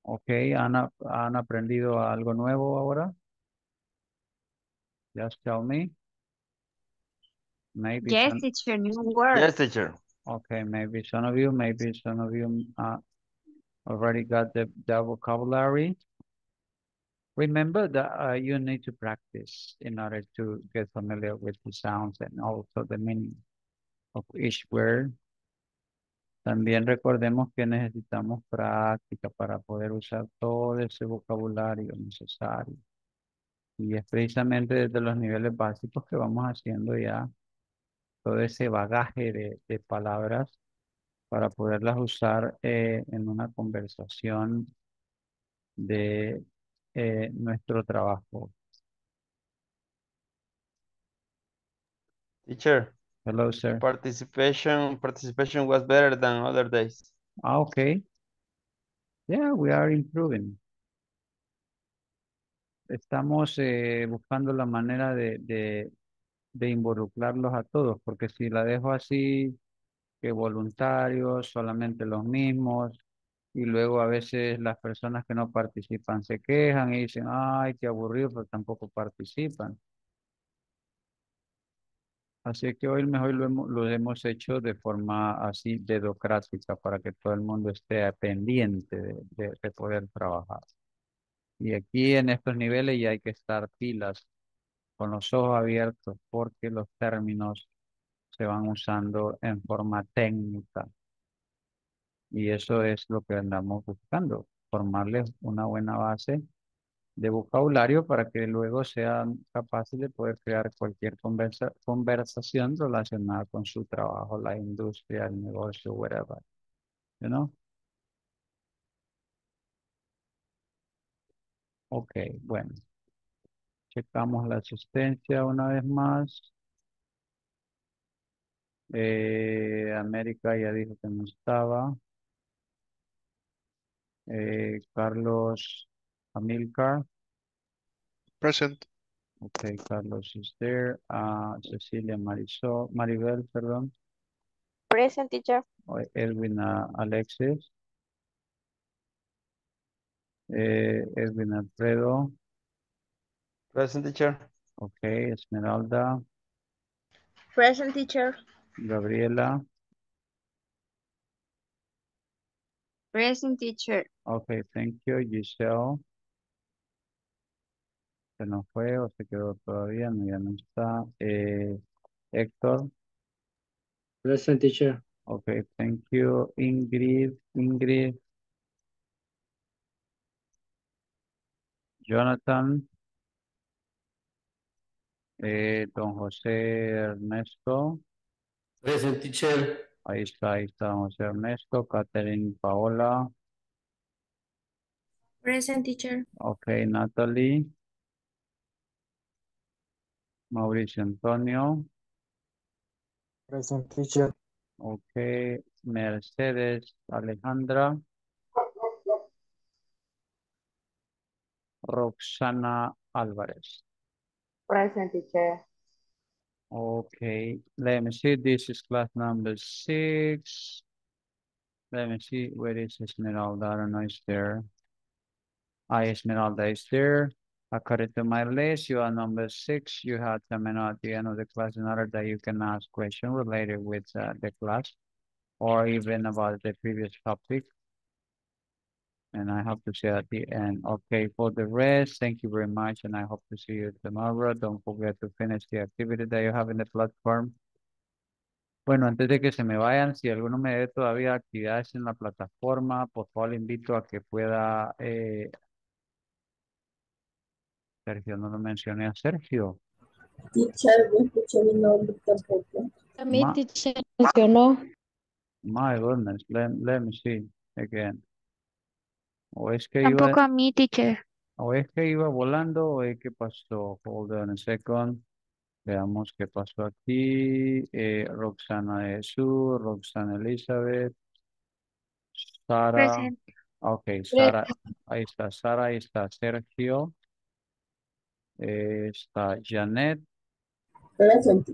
Ok, ¿han, han aprendido algo nuevo ahora? Just tell me. Maybe Yes, some- teacher, new word. Yes, teacher. Okay, maybe some of you, maybe some of you uh, already got the, the vocabulary. Remember that uh, you need to practice in order to get familiar with the sounds and also the meaning of each word. También recordemos que necesitamos práctica para poder usar todo ese vocabulario necesario. Y es precisamente desde los niveles básicos que vamos haciendo ya todo ese bagaje de, de palabras para poderlas usar eh, en una conversación de eh, nuestro trabajo. Teacher, Hello, sir. participation participation was better than other days. Ah, okay. Yeah, we are improving. Estamos eh, buscando la manera de, de, de involucrarlos a todos, porque si la dejo así, que voluntarios, solamente los mismos, y luego a veces las personas que no participan se quejan y dicen, ay, qué aburrido, pero tampoco participan. Así que hoy mejor lo hemos, hecho de forma así dedocrática para que todo el mundo esté pendiente de, de- de poder trabajar. Y aquí en estos niveles ya hay que estar pilas con los ojos abiertos porque los términos se van usando en forma técnica. Y eso es lo que andamos buscando, formarles una buena base de vocabulario para que luego sean capaces de poder crear cualquier conversa- conversación relacionada con su trabajo, la industria, el negocio, whatever. You know? Ok, bueno. Checamos la asistencia una vez más. Eh, América ya dijo que no estaba. Eh, Carlos Amilcar. Present. Okay, Carlos is there. Uh, Cecilia Marisol, Maribel, perdón. Present teacher. Edwin uh, Alexis. Eh, Edwin Alfredo. Present teacher. Okay, Esmeralda. Present teacher. Gabriela. Present teacher. Okay, thank you. Giselle. Se nos fue o se quedó todavía, no, ya no está. Eh, Héctor. Present teacher. Okay, thank you. Ingrid, Ingrid. Jonathan. Eh, don José Ernesto. Present teacher. Ahí está, ahí está José Ernesto. Catherine Paola. Present teacher. Okay, Natalie. Mauricio Antonio. Present teacher. Okay, Mercedes Alejandra. Roxana Álvarez. Present teacher. Okay, let me see. This is class number six. Let me see. Where is Esmeralda? I don't know. It's there. Ah, Esmeralda is there. According to my list, you are number six. You have minutes at the end of the class in order that you can ask questions related with uh, the class or even about the previous topic. And I have to say at the end, okay, for the rest, thank you very much, and I hope to see you tomorrow. Don't forget to finish the activity that you have in the platform. Bueno, antes de que se me vayan, si alguno me debe todavía actividades en la plataforma, por favor le invito a que pueda, eh, Sergio, no lo mencioné a Sergio. Teacher, no escuché mi nombre tampoco. A mí, Ma- teacher mencionó. My goodness, let, let me see again. O es que iba, Tampoco a mí, teacher. o es que iba volando, o es que pasó. Hold on a second. Veamos qué pasó aquí. Eh, Roxana de Jesús, Roxana Elizabeth, Sara. Present. Ok, Sara, ahí está Sara, ahí está Sergio. eh, está Janet Present.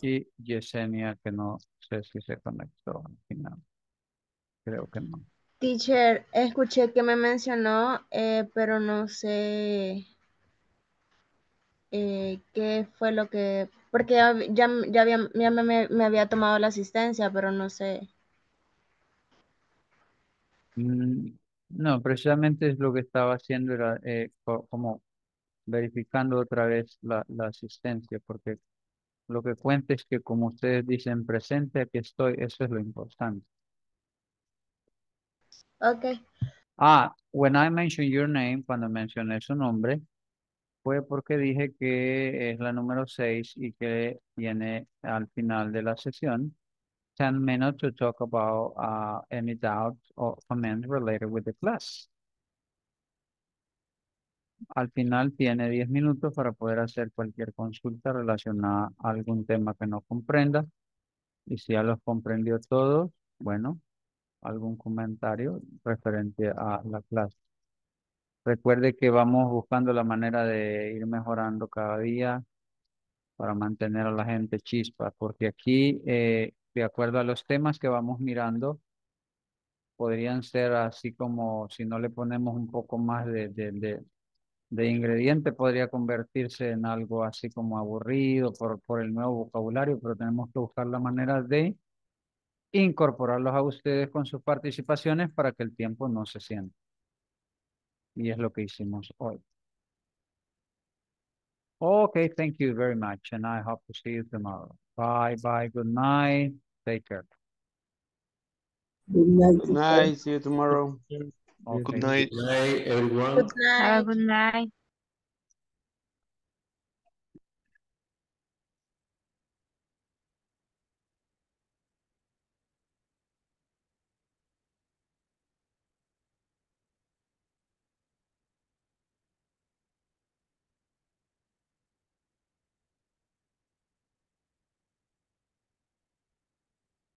y Yesenia, que no sé si se conectó al final. Creo que no. Teacher, escuché que me mencionó, eh, pero no sé eh, qué fue lo que, porque ya, ya, había, ya me, me- había tomado la asistencia, pero no sé. Mm, No, precisamente es lo que estaba haciendo, era eh, co- como verificando otra vez la, la asistencia, porque lo que cuenta es que como ustedes dicen presente, aquí estoy, eso es lo importante. Ok, Ah, when I mentioned your name, cuando mencioné su nombre, fue porque dije que es la número 6 y que viene al final de la sesión 10 minutes to talk about uh, any doubts or comments related with the class. Al final tiene 10 minutos para poder hacer cualquier consulta relacionada a algún tema que no comprenda. Y si ya los comprendió todos, bueno, algún comentario referente a la clase. Recuerde que vamos buscando la manera de ir mejorando cada día para mantener a la gente chispa, porque aquí, eh, de acuerdo a los temas que vamos mirando, podrían ser así como si no le ponemos un poco más de, de, de, de ingrediente, podría convertirse en algo así como aburrido por, por el nuevo vocabulario, pero tenemos que buscar la manera de incorporarlos a ustedes con sus participaciones para que el tiempo no se sienta. Y es lo que hicimos hoy. Okay, thank you very much, and I hope to see you tomorrow. Bye, bye, good night, take care. Good night, Good night. See you tomorrow. Okay. Good night. Good night, everyone. good night. Have a good night.